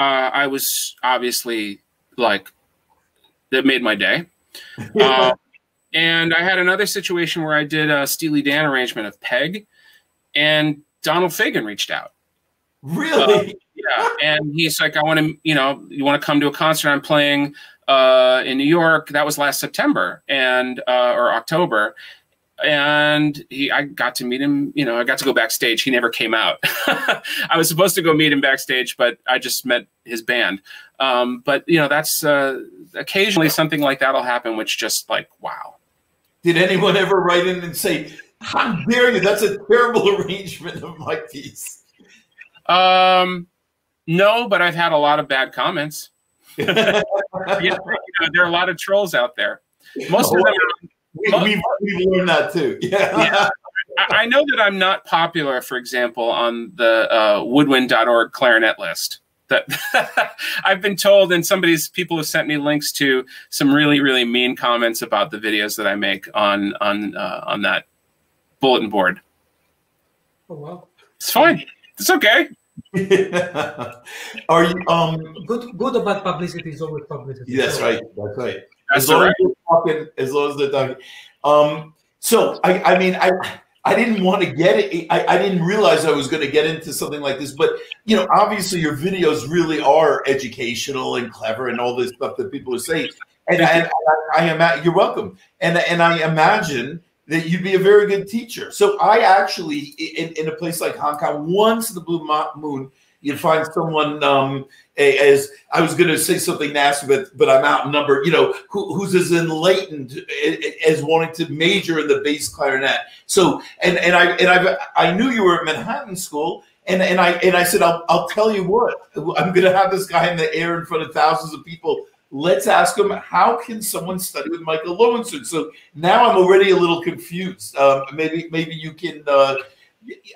uh, I was obviously like that made my day. Uh, and I had another situation where I did a Steely Dan arrangement of Peg, and Donald Fagen reached out. Really? Uh, yeah, and he's like, I want to, you know, you want to come to a concert I'm playing uh, in New York. That was last September and uh, or October, and he I got to meet him, you know, I got to go backstage. He never came out. I was supposed to go meet him backstage, but I just met his band. Um, but you know, that's uh, occasionally something like that'll happen, which just like wow. Did anyone ever write in and say, "How dare you? That's a terrible arrangement of my piece"? Um, no, but I've had a lot of bad comments. yeah, you know, there are a lot of trolls out there. Most of them are we, have we've learned that too. Yeah. yeah. I know that I'm not popular, for example, on the uh, woodwind.org clarinet list. That I've been told, and somebody's people have sent me links to some really, really mean comments about the videos that I make on on uh, on that bulletin board. Oh well, it's fine. It's okay. Are you um good? Good about publicity is always publicity. That's right. That's right. That's as long right. as they're talking, as long as they're talking. Um, so I, I mean, I, I didn't want to get it. I, I didn't realize I was going to get into something like this, but you know, obviously your videos really are educational and clever and all this stuff that people are saying. And, and I, I am you're welcome. And and I imagine that you'd be a very good teacher. So I actually, in, in a place like Hong Kong, once the Blue Moon you find someone um, as I was going to say something nasty, but but I'm outnumbered. You know, who, who's as enlightened as wanting to major in the bass clarinet. So and and I and I I knew you were at Manhattan School. And, and I and I said I'll, I'll tell you what I'm going to have this guy in the air in front of thousands of people let's ask him how can someone study with Michael Lowenstern. So now I'm already a little confused. Um, maybe maybe you can. Uh,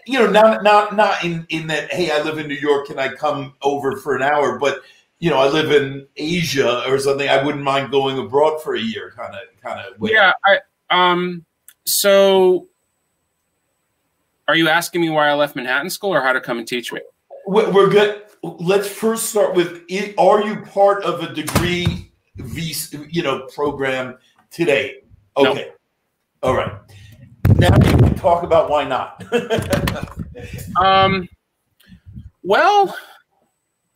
you know, not not not in in that. Hey, I live in New York. Can I come over for an hour? But you know, I live in Asia or something. I wouldn't mind going abroad for a year, kind of kind of. Yeah. I um. So, are you asking me why I left Manhattan School or how to come and teach me? We're good. Let's first start with: Are you part of a degree, visa, you know, program today? Okay. All right. Now you can talk about why not. um. Well.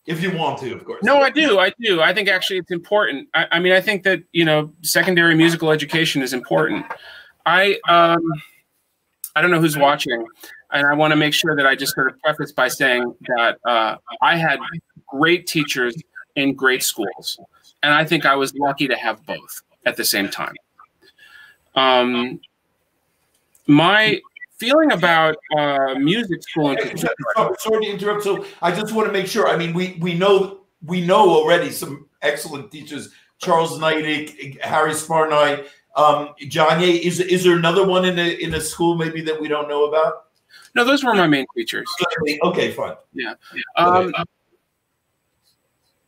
If you want to, of course. No, I do. I do. I think actually it's important. I, I mean, I think that you know, secondary musical education is important. I um, I don't know who's watching and I want to make sure that I just sort of preface by saying that uh, I had great teachers in great schools, and I think I was lucky to have both at the same time. Um, my feeling about uh, music school. And- sorry, sorry to interrupt. So I just want to make sure. I mean, we we know we know already some excellent teachers: Charles Neidich, Harry Sparnaay, um, John Yeh. Is is there another one in a in a school maybe that we don't know about? No, those were my main features. Okay, fine. Yeah. Um,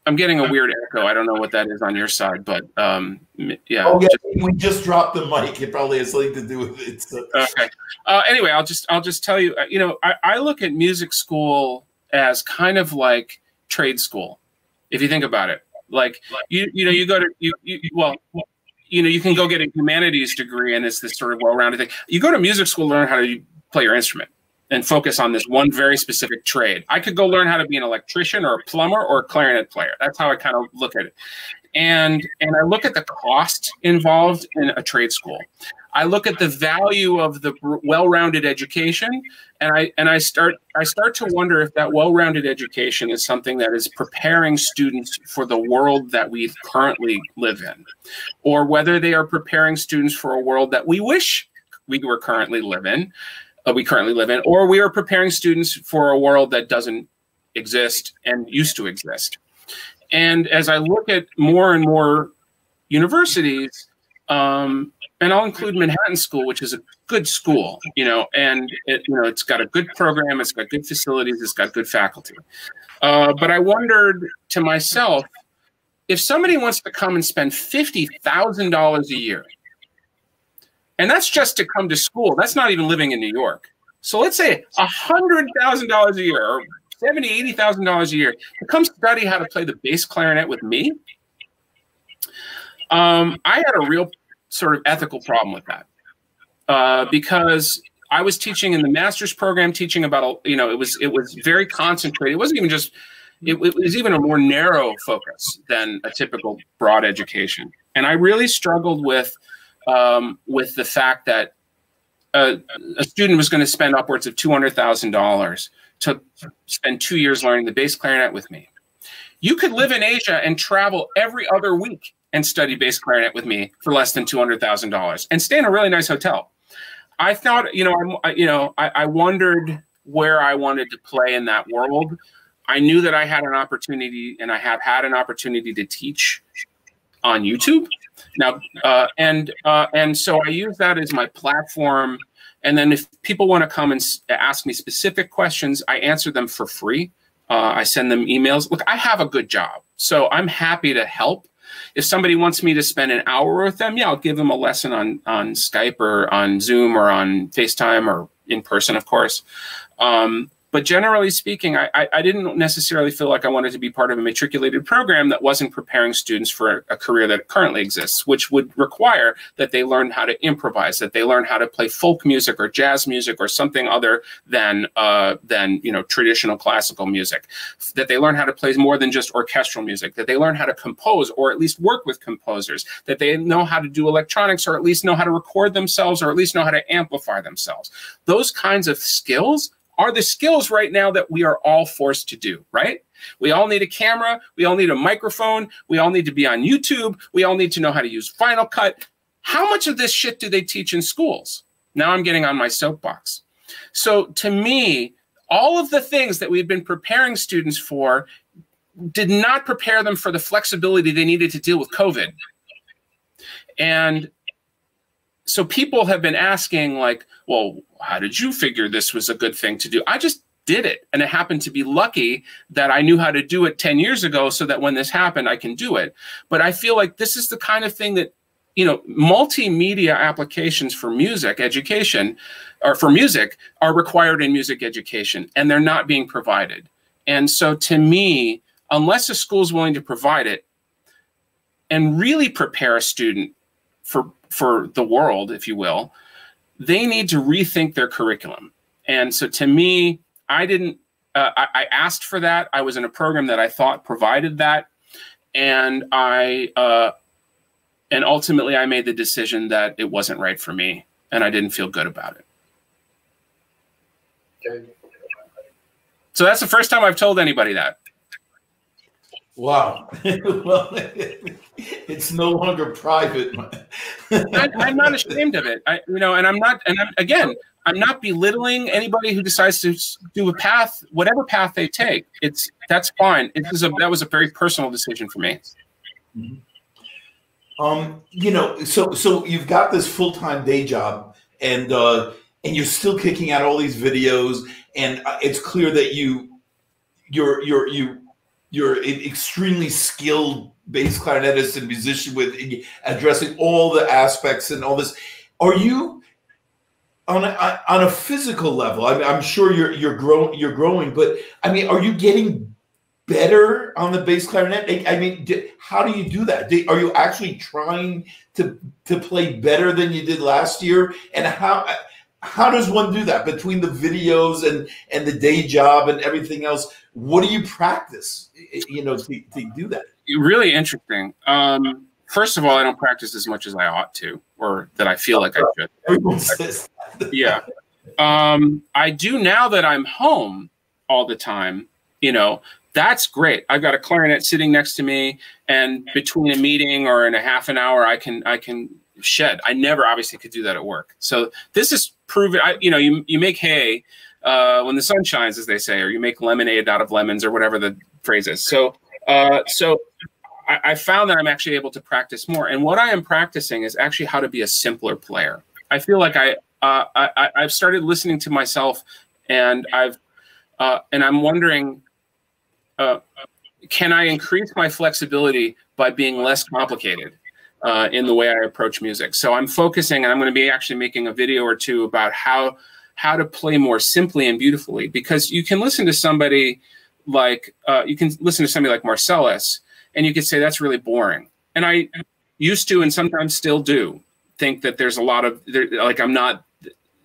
I'm getting a weird echo. I don't know what that is on your side, but um, yeah. Oh yeah, we just dropped the mic. It probably has something to do with it. So. Okay. Uh, anyway, I'll just I'll just tell you. Uh, you know, I, I look at music school as kind of like trade school, if you think about it. Like you you know you go to you, you well you know you can go get a humanities degree and it's this sort of well-rounded thing. You go to music school to learn how to play your instrument and focus on this one very specific trade. I could go learn how to be an electrician or a plumber or a clarinet player. That's how I kind of look at it. And and I look at the cost involved in a trade school. I look at the value of the well-rounded education and I and I start I start to wonder if that well-rounded education is something that is preparing students for the world that we currently live in or whether they are preparing students for a world that we wish we were currently live in uh, we currently live in, or we are preparing students for a world that doesn't exist and used to exist. And as I look at more and more universities, um, and I'll include Manhattan School, which is a good school, you know, and it, you know it's got a good program, it's got good facilities, it's got good faculty. Uh, but I wondered to myself, if somebody wants to come and spend fifty thousand dollars a year and that's just to come to school. That's not even living in New York. So let's say a hundred thousand dollars a year or seventy, eighty thousand dollars a year to come study how to play the bass clarinet with me. Um, I had a real sort of ethical problem with that uh, because I was teaching in the master's program, teaching about you know it was it was very concentrated. It wasn't even just it, it was even a more narrow focus than a typical broad education, and I really struggled with um, with the fact that a, a student was going to spend upwards of $200,000 to spend two years learning the bass clarinet with me. You could live in Asia and travel every other week and study bass clarinet with me for less than $200,000 and stay in a really nice hotel. I thought, you know, I, you know, I, I wondered where I wanted to play in that world. I knew that I had an opportunity and I have had an opportunity to teach on YouTube now, uh, and uh, and so I use that as my platform. And then if people want to come and ask me specific questions, I answer them for free. Uh, I send them emails. Look, I have a good job, so I'm happy to help. If somebody wants me to spend an hour with them, yeah, I'll give them a lesson on on Skype or on Zoom or on FaceTime or in person, of course. Um, but generally speaking, I, I, didn't necessarily feel like I wanted to be part of a matriculated program that wasn't preparing students for a, a, career that currently exists, which would require that they learn how to improvise, that they learn how to play folk music or jazz music or something other than uh, than you know traditional classical music, that they learn how to play more than just orchestral music, that they learn how to compose or at least work with composers, that they know how to do electronics or at least know how to record themselves or at least know how to amplify themselves. Those kinds of skills are the skills right now that we are all forced to do, right? We all need a camera. We all need a microphone. We all need to be on YouTube. We all need to know how to use Final Cut. How much of this shit do they teach in schools? Now I'm getting on my soapbox. So to me, all of the things that we've been preparing students for did not prepare them for the flexibility they needed to deal with COVID. And so people have been asking, like, well, how did you figure this was a good thing to do? I just did it. And it happened to be lucky that I knew how to do it 10 years ago so that when this happened, I can do it. But I feel like this is the kind of thing that, you know, multimedia applications for music education or for music are required in music education and they're not being provided. And so to me, unless a school is willing to provide it and really prepare a student for for the world, if you will, they need to rethink their curriculum. And so to me, I didn't, uh, I, I, asked for that. I was in a program that I thought provided that. And I, uh, and ultimately I made the decision that it wasn't right for me and I didn't feel good about it. Okay. So that's the first time I've told anybody that. Wow. well, it's no longer private. I, am not ashamed of it. I, you know, and I'm not, and I'm, again, I'm not belittling anybody who decides to do a path, whatever path they take. It's that's fine. It was a that was a very personal decision for me. Mm-hmm. Um, you know, so so you've got this full time day job, and uh, and you're still kicking out all these videos, and uh, it's clear that you you're you're you you're an extremely skilled bass clarinetist and musician with addressing all the aspects and all this. Are you on a, on a physical level? I am sure you're you're growing you're growing, but I mean, are you getting better on the bass clarinet? I mean, how do you do that? Are you actually trying to to play better than you did last year? And how how does one do that between the videos and and the day job and everything else? What do you practice? you know, to, to do that? Really interesting. Um, first of all, I don't practice as much as I ought to, or that I feel like I should. Everyone says that. yeah. Um, I do now that I'm home all the time. You know, that's great. I've got a clarinet sitting next to me, and between a meeting or in a half an hour, I can I can shed. I never obviously could do that at work. So this is proven. I, you know, you you make hay uh, when the sun shines, as they say, or you make lemonade out of lemons, or whatever the phrase is. So, uh, so I, I, found that I'm actually able to practice more. And what I am practicing is actually how to be a simpler player. I feel like I, uh, I I've started listening to myself, and I've uh, and I'm wondering, uh, can I increase my flexibility by being less complicated? Uh, in the way I approach music. So I'm focusing, and I'm going to be actually making a video or two about how how to play more simply and beautifully. Because you can listen to somebody like uh, you can listen to somebody like Marcellus and you could say that's really boring. And I used to, and sometimes still do, think that there's a lot of there, like I'm not,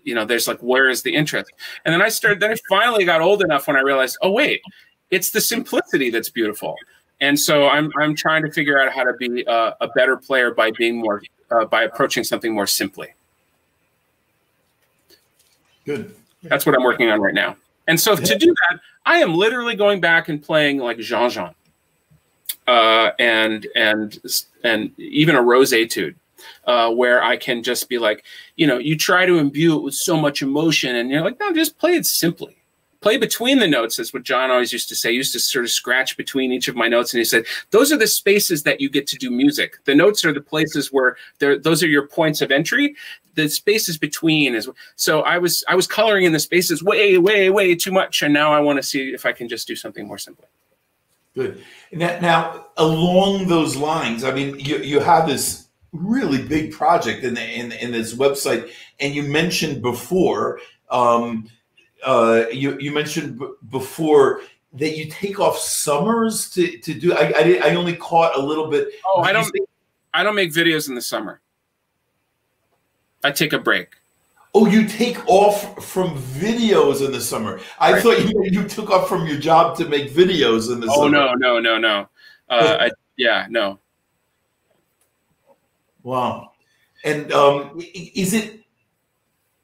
you know, there's like where is the interest? And then I started. Then I finally got old enough when I realized, oh wait, it's the simplicity that's beautiful. And so I'm I'm trying to figure out how to be a, a better player by being more uh, by approaching something more simply. Good. That's what I'm working on right now. And so yeah. to do that, I am literally going back and playing like Jeanjean, uh, and and and even a rose etude, uh, where I can just be like, you know, you try to imbue it with so much emotion, and you're like, no, just play it simply play between the notes. That's what John always used to say. He used to sort of scratch between each of my notes. And he said, those are the spaces that you get to do music. The notes are the places where those are your points of entry. The spaces between is so I was I was coloring in the spaces way, way, way too much. And now I want to see if I can just do something more simply. Good. Now, now along those lines, I mean, you, you have this really big project in the, in, in this website, and you mentioned before um, uh, you you mentioned b- before that you take off summers to, to do. I, I, I only caught a little bit. Oh, I don't. I don't make videos in the summer. I take a break. Oh, you take off from videos in the summer. I right. thought you you took off from your job to make videos in the oh, summer. Oh no, no, no, no. Uh, I, yeah, no. Wow. And um, is it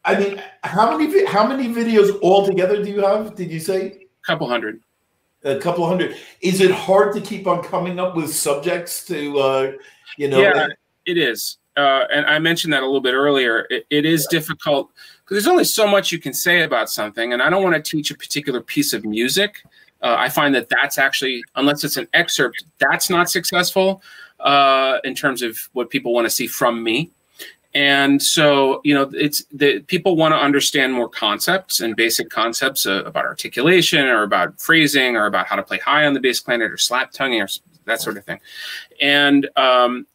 I mean, how many how many videos altogether do you have? Did you say? A couple hundred. A couple hundred. Is it hard to keep on coming up with subjects to, uh, you know? Yeah, it is. Uh, and I mentioned that a little bit earlier. it, it is difficult because there's only so much you can say about something, and I don't want to teach a particular piece of music. Uh, I find that that's actually, unless it's an excerpt, that's not successful uh, in terms of what people want to see from me. And so, you know, it's the people want to understand more concepts and basic concepts uh, about articulation or about phrasing or about how to play high on the bass clarinet or slap tonguing or that sort of thing. And um,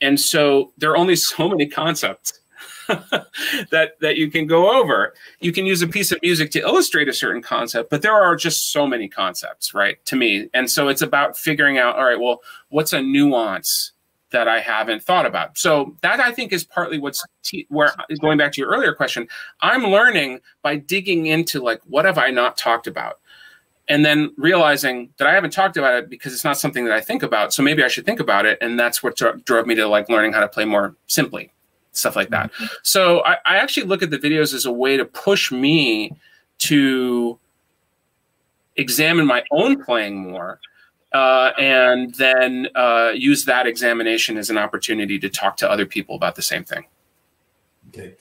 and so there are only so many concepts that that you can go over. You can use a piece of music to illustrate a certain concept, but there are just so many concepts, right? To me, and so it's about figuring out. All right, well, what's a nuance that I haven't thought about? So that I think is partly what's where going back to your earlier question. I'm learning by digging into like what have I not talked about and then realizing that I haven't talked about it because it's not something that I think about. So maybe I should think about it. And that's what drove me to like learning how to play more simply, stuff like that. Mm-hmm. So I, I, actually look at the videos as a way to push me to examine my own playing more. Uh, and then uh, use that examination as an opportunity to talk to other people about the same thing. Okay.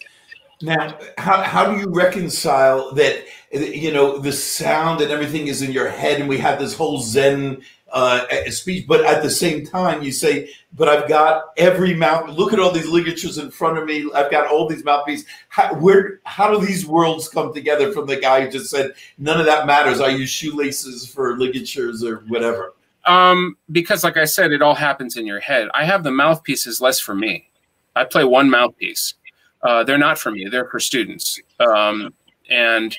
Now, how, how do you reconcile that, you know, the sound and everything is in your head and we have this whole Zen uh, speech, but at the same time you say, but I've got every mouth, look at all these ligatures in front of me. I've got all these mouthpieces. How, where, how do these worlds come together from the guy who just said, none of that matters. I use shoelaces for ligatures or whatever. Um, because like I said, it all happens in your head. I have the mouthpieces less for me. I play one mouthpiece uh, they're not for me; they're for students. Um, and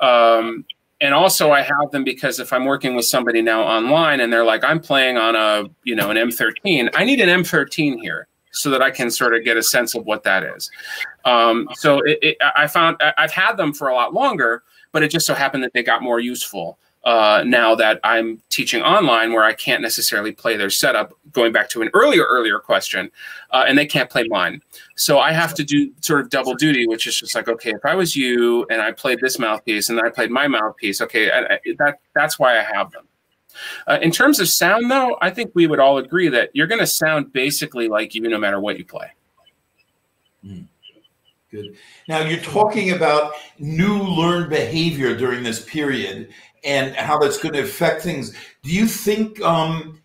um, and also I have them because if I'm working with somebody now online and they're like, I'm playing on a you know an M13, I need an M13 here so that I can sort of get a sense of what that is. Um, so it, it, I found I've had them for a lot longer, but it just so happened that they got more useful uh, now that I'm teaching online where I can't necessarily play their setup, going back to an earlier, earlier question, uh, and they can't play mine. So I have to do sort of double duty, which is just like, okay, if I was you and I played this mouthpiece and I played my mouthpiece, okay, I, I, that, that's why I have them. Uh, in terms of sound, though, I think we would all agree that you're going to sound basically like you no matter what you play. Mm. Good. Now you're talking about new learned behavior during this period, and how that's going to affect things. Do you think? Um,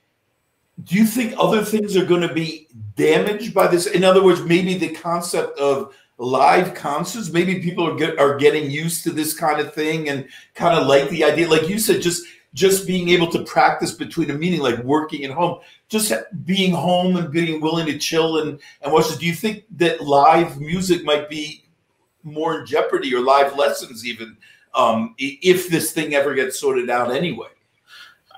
do you think other things are going to be damaged by this? In other words, maybe the concept of live concerts. Maybe people are get, are getting used to this kind of thing and kind of like the idea, like you said, just just being able to practice between a meeting, like working at home, just being home and being willing to chill and and watch this. Do you think that live music might be more in jeopardy, or live lessons even um, if this thing ever gets sorted out anyway.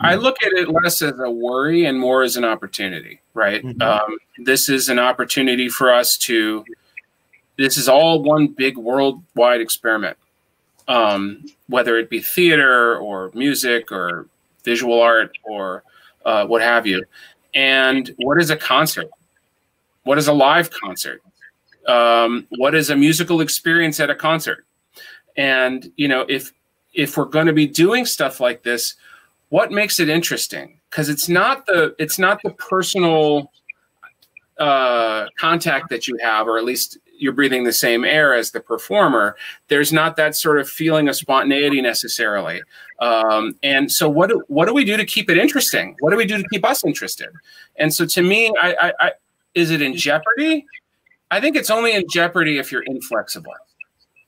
I look at it less as a worry and more as an opportunity, right? Mm-hmm. Um, this is an opportunity for us to, this is all one big worldwide experiment. Um, whether it be theater or music or visual art or uh, what have you. And what is a concert? What is a live concert? Um, what is a musical experience at a concert? And you know, if if we're going to be doing stuff like this, what makes it interesting? Because it's not the it's not the personal uh, contact that you have, or at least you're breathing the same air as the performer. There's not that sort of feeling of spontaneity necessarily. Um, and so, what do, what do we do to keep it interesting? What do we do to keep us interested? And so, to me, I, I, I is it in jeopardy? I think it's only in jeopardy if you're inflexible.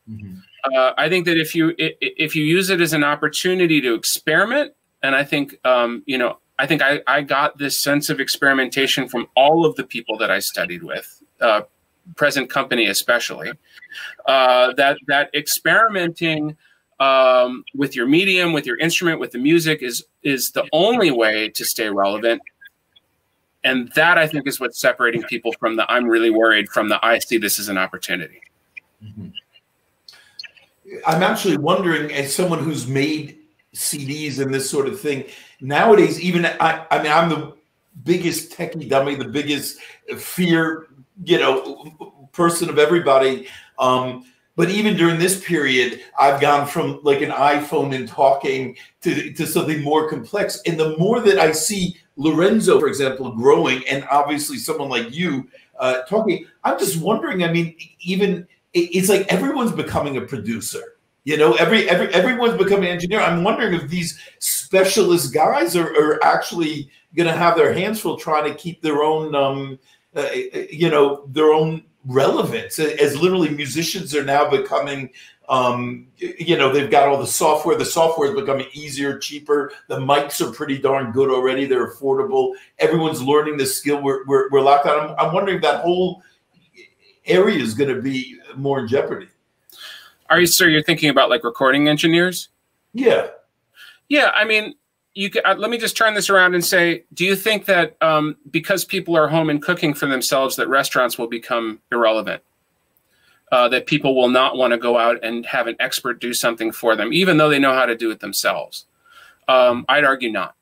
Mm-hmm uh, I think that if you if you use it as an opportunity to experiment, and I think um, you know, I think I, I got this sense of experimentation from all of the people that I studied with, uh, present company especially, uh, that that experimenting um, with your medium, with your instrument, with the music is is the only way to stay relevant. And that I think is what's separating people from the I'm really worried from the I see this as an opportunity. Mm-hmm. I'm actually wondering, as someone who's made CDs and this sort of thing, nowadays, even I, I mean, I'm the biggest techie dummy, the biggest fear, you know, person of everybody. Um, but even during this period, I've gone from like an iPhone and talking to, to something more complex. And the more that I see Lorenzo, for example, growing, and obviously someone like you uh, talking, I'm just wondering. I mean, even it's like everyone's becoming a producer. You know, every every everyone's becoming an engineer. I'm wondering if these specialist guys are, are actually going to have their hands full trying to keep their own, um, uh, you know, their own relevance as literally musicians are now becoming um, you know they've got all the software. The software is becoming easier cheaper. The mics are pretty darn good already. They're affordable. Everyone's learning the skill. We're, we're, we're locked on I'm, I'm wondering if that whole area is going to be more in jeopardy are you sir you're thinking about like recording engineers yeah yeah i mean you can, uh, let me just turn this around and say, do you think that um, because people are home and cooking for themselves, that restaurants will become irrelevant? Uh, that people will not want to go out and have an expert do something for them, even though they know how to do it themselves. Um, I'd argue not.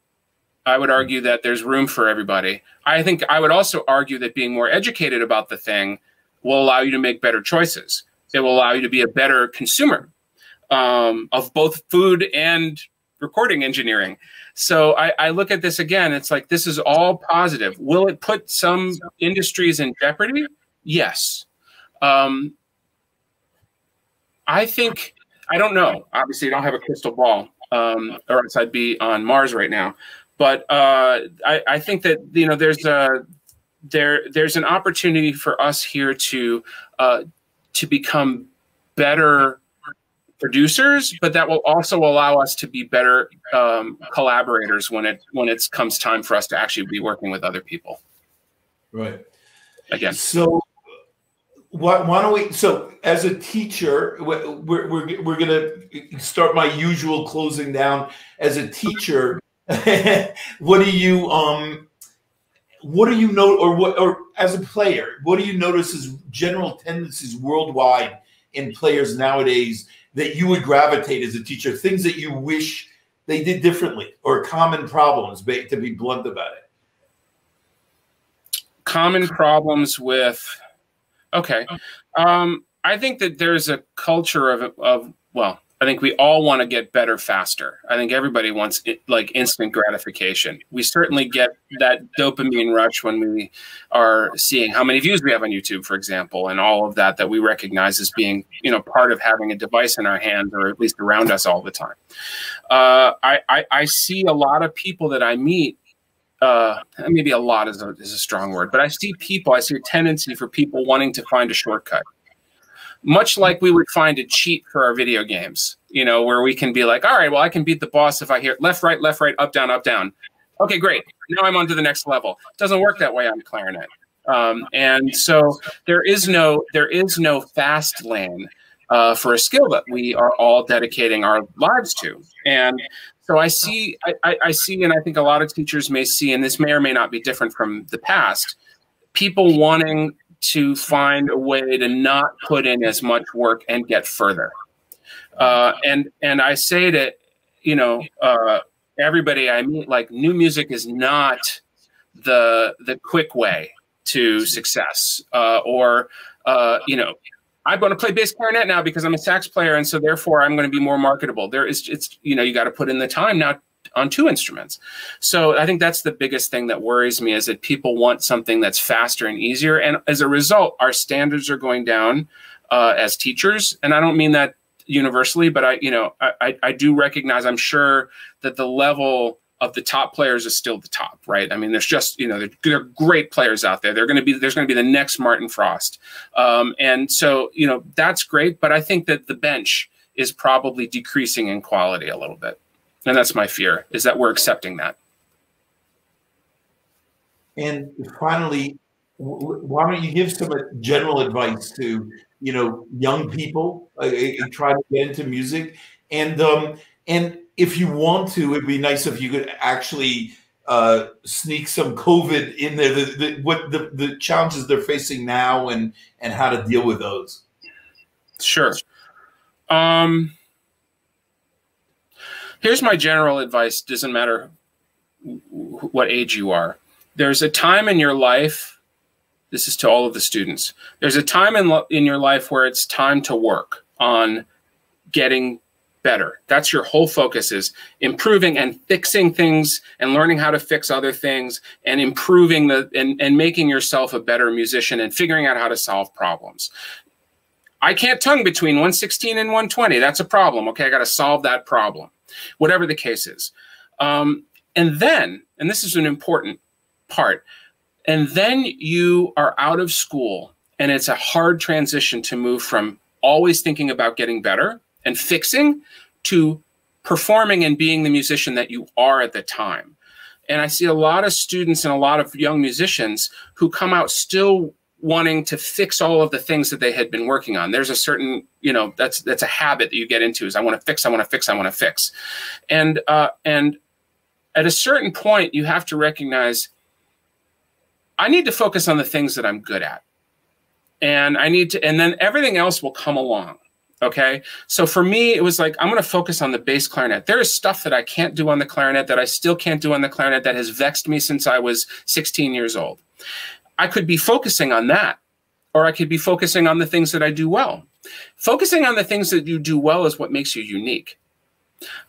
I would argue that there's room for everybody. I think I would also argue that being more educated about the thing will allow you to make better choices. It will allow you to be a better consumer um, of both food and recording engineering. So I, I, look at this again. It's like this is all positive. Will it put some industries in jeopardy? Yes. Um, I think I don't know. Obviously, I don't have a crystal ball, um, or else I'd be on Mars right now. But uh, I, I, think that you know there's a there there's an opportunity for us here to uh, to become better producers, but that will also allow us to be better um, collaborators when it when it comes time for us to actually be working with other people. Right. Again. So why, why don't we? So as a teacher, we're we're we're gonna start my usual closing down. As a teacher, what do you um? What do you know, or what, or as a player, what do you notice as general tendencies worldwide in players nowadays that you would gravitate as a teacher, things that you wish they did differently or common problems, to be blunt about it? Common problems with, okay. Um, I think that there's a culture of, of well, I think we all want to get better faster. I think everybody wants it, like instant gratification. We certainly get that dopamine rush when we are seeing how many views we have on YouTube, for example, and all of that that we recognize as being, you know, part of having a device in our hand or at least around us all the time. Uh, I, I, I see a lot of people that I meet uh, maybe a lot is a, is a strong word, but I see people, I see a tendency for people wanting to find a shortcut much like we would find a cheat for our video games, you know, where we can be like, all right, well, I can beat the boss if I hear left, right, left, right, up, down, up, down. Okay, great. Now I'm on to the next level. It doesn't work that way on clarinet. Um, and so there is no there is no fast lane uh, for a skill that we are all dedicating our lives to. And so I see I, I see and I think a lot of teachers may see, and this may or may not be different from the past, people wanting to find a way to not put in as much work and get further. Uh, and and I say to you know uh, everybody I meet, like new music is not the the quick way to success, uh, or uh, you know. I'm going to play bass clarinet now because I'm a sax player, and so therefore I'm going to be more marketable. There is, it's you know, you got to put in the time now on two instruments. So I think that's the biggest thing that worries me is that people want something that's faster and easier. And as a result, our standards are going down uh, as teachers. And I don't mean that universally, but I, you know, I, I do recognize, I'm sure that the level of the top players is still the top, right? I mean, there's just you know there, are great players out there. They're going to be there's going to be the next Martin Fröst, um, and so you know that's great. But I think that the bench is probably decreasing in quality a little bit. And that's my fear is that we're accepting that. And finally, why don't you give some general advice to you know young people uh, uh, try to get into music? And um and if you want to it'd be nice if you could actually uh, sneak some covid in there the, the, what the, the challenges they're facing now and and how to deal with those. Sure. Um here's my general advice doesn't matter what age you are there's a time in your life this is to all of the students. There's a time in, in your life where it's time to work on getting better. That's your whole focus is improving and fixing things and learning how to fix other things and improving the and, and making yourself a better musician and figuring out how to solve problems. I can't tongue between 116 and 120. That's a problem. Okay, I got to solve that problem, whatever the case is. Um, and then, and this is an important part, and then you are out of school, and it's a hard transition to move from always thinking about getting better and fixing to performing and being the musician that you are at the time. And I see a lot of students and a lot of young musicians who come out still wanting to fix all of the things that they had been working on. There's a certain, you know, that's that's a habit that you get into is I want to fix, I want to fix, I want to fix. And uh, and at a certain point, you have to recognize I need to focus on the things that I'm good at. And I need to, and then everything else will come along. Okay. So for me, it was like, I'm going to focus on the bass clarinet. There is stuff that I can't do on the clarinet that I still can't do on the clarinet that has vexed me since I was 16 years old. I could be focusing on that, or I could be focusing on the things that I do well. Focusing on the things that you do well is what makes you unique.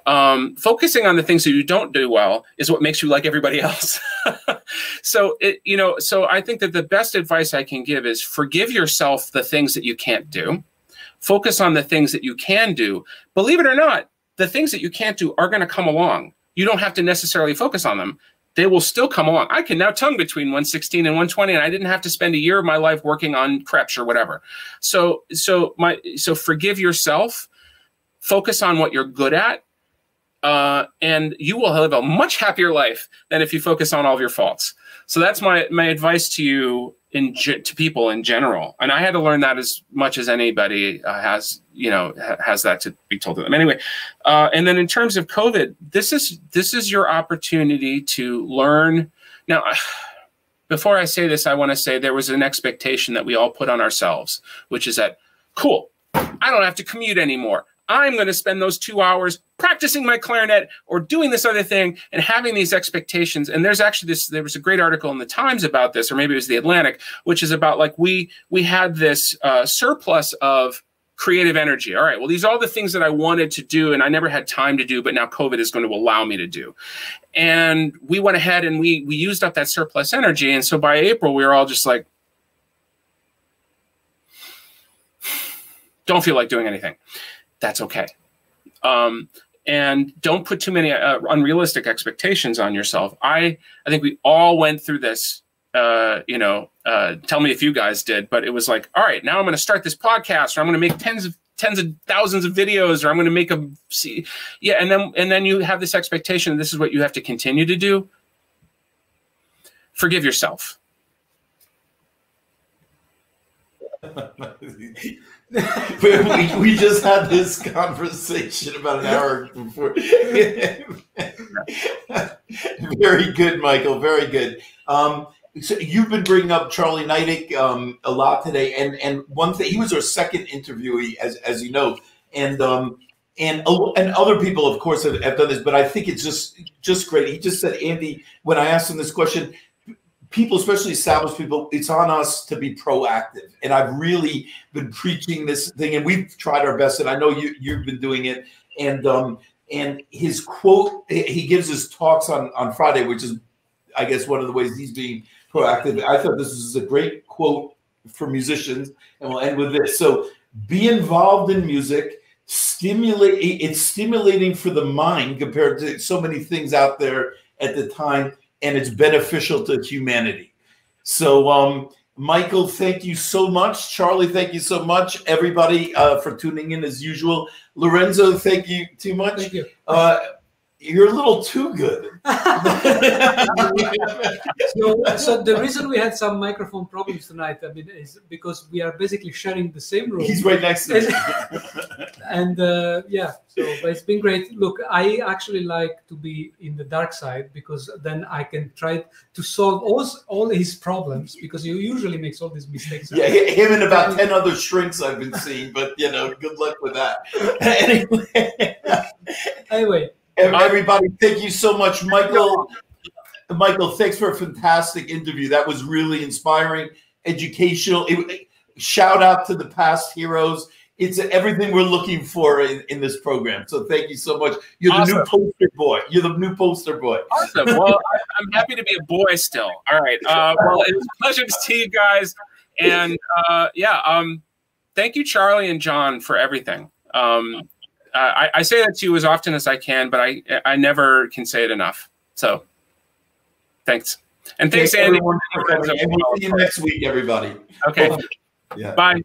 Um, focusing on the things that you don't do well is what makes you like everybody else. so it, you know, so I think that the best advice I can give is forgive yourself the things that you can't do Focus on the things that you can do. Believe it or not, the things that you can't do are going to come along. You don't have to necessarily focus on them. They will still come along. I can now tongue between 116 and 120, and I didn't have to spend a year of my life working on Kroepsch or whatever. So, so my, so forgive yourself. Focus on what you're good at, uh, and you will have a much happier life than if you focus on all of your faults. So that's my my advice to you in to people in general. And I had to learn that as much as anybody uh, has, you know, ha has that to be told to them. Anyway, uh, and then in terms of COVID, this is this is your opportunity to learn. Now, before I say this, I want to say there was an expectation that we all put on ourselves, which is that, cool, I don't have to commute anymore. I'm going to spend those two hours practicing my clarinet or doing this other thing and having these expectations. And there's actually this, there was a great article in the Times about this, or maybe it was the Atlantic, which is about like we, we had this uh, surplus of creative energy. All right, well, these are all the things that I wanted to do and I never had time to do, but now COVID is going to allow me to do. And we went ahead and we, we used up that surplus energy. And so by April, we were all just like, don't feel like doing anything that's okay. Um, and don't put too many uh, unrealistic expectations on yourself. I I think we all went through this. Uh, you know, uh, tell me if you guys did, but it was like, all right, now I'm going to start this podcast, or I'm going to make tens of tens of thousands of videos, or I'm going to make a see, yeah, and then and then you have this expectation. This is what you have to continue to do. Forgive yourself. we, we just had this conversation about an hour before. very good, Michael. Very good. Um, so you've been bringing up Charlie Neidich um, a lot today, and and one thing he was our second interviewee, as as you know, and um, and and other people, of course, have, have done this, but I think it's just just great. He just said, Andy, when I asked him this question, people, especially established people, it's on us to be proactive. And I've really been preaching this thing, and we've tried our best. And I know you you've been doing it. And um, and his quote, he gives his talks on on Friday, which is, I guess, one of the ways he's being proactive. I thought this is a great quote for musicians, and we'll end with this. So, be involved in music. Stimulate. It's stimulating for the mind compared to so many things out there at the time and it's beneficial to humanity. So, um, Michael, thank you so much. Charlie, thank you so much. Everybody uh, for tuning in as usual. Lorenzo, thank you too much. Thank you. Uh, you're a little too good. so, so the reason we had some microphone problems tonight, I mean, is because we are basically sharing the same room. He's right next to me. and uh, yeah, so but it's been great. Look, I actually like to be in the dark side because then I can try to solve all, all his problems because he usually makes all these mistakes. Yeah, him and about ten other shrinks I've been seeing, but you know, good luck with that. anyway. anyway. Everybody, thank you so much, Michael. Michael, thanks for a fantastic interview. That was really inspiring. educational. It, shout out to the past heroes. It's everything we're looking for in, in this program. So thank you so much. You're awesome. the new poster boy. You're the new poster boy. Awesome. Well, I, am happy to be a boy still. All right. Uh, well, it was a pleasure to see you guys. And uh, yeah, um, thank you, Charlie and John, for everything. Um, Uh, I, I, say that to you as often as I can, but I I never can say it enough. So, thanks, and thanks, Andy. Everyone, and we'll see you next week, everybody. Okay. Yeah. Bye.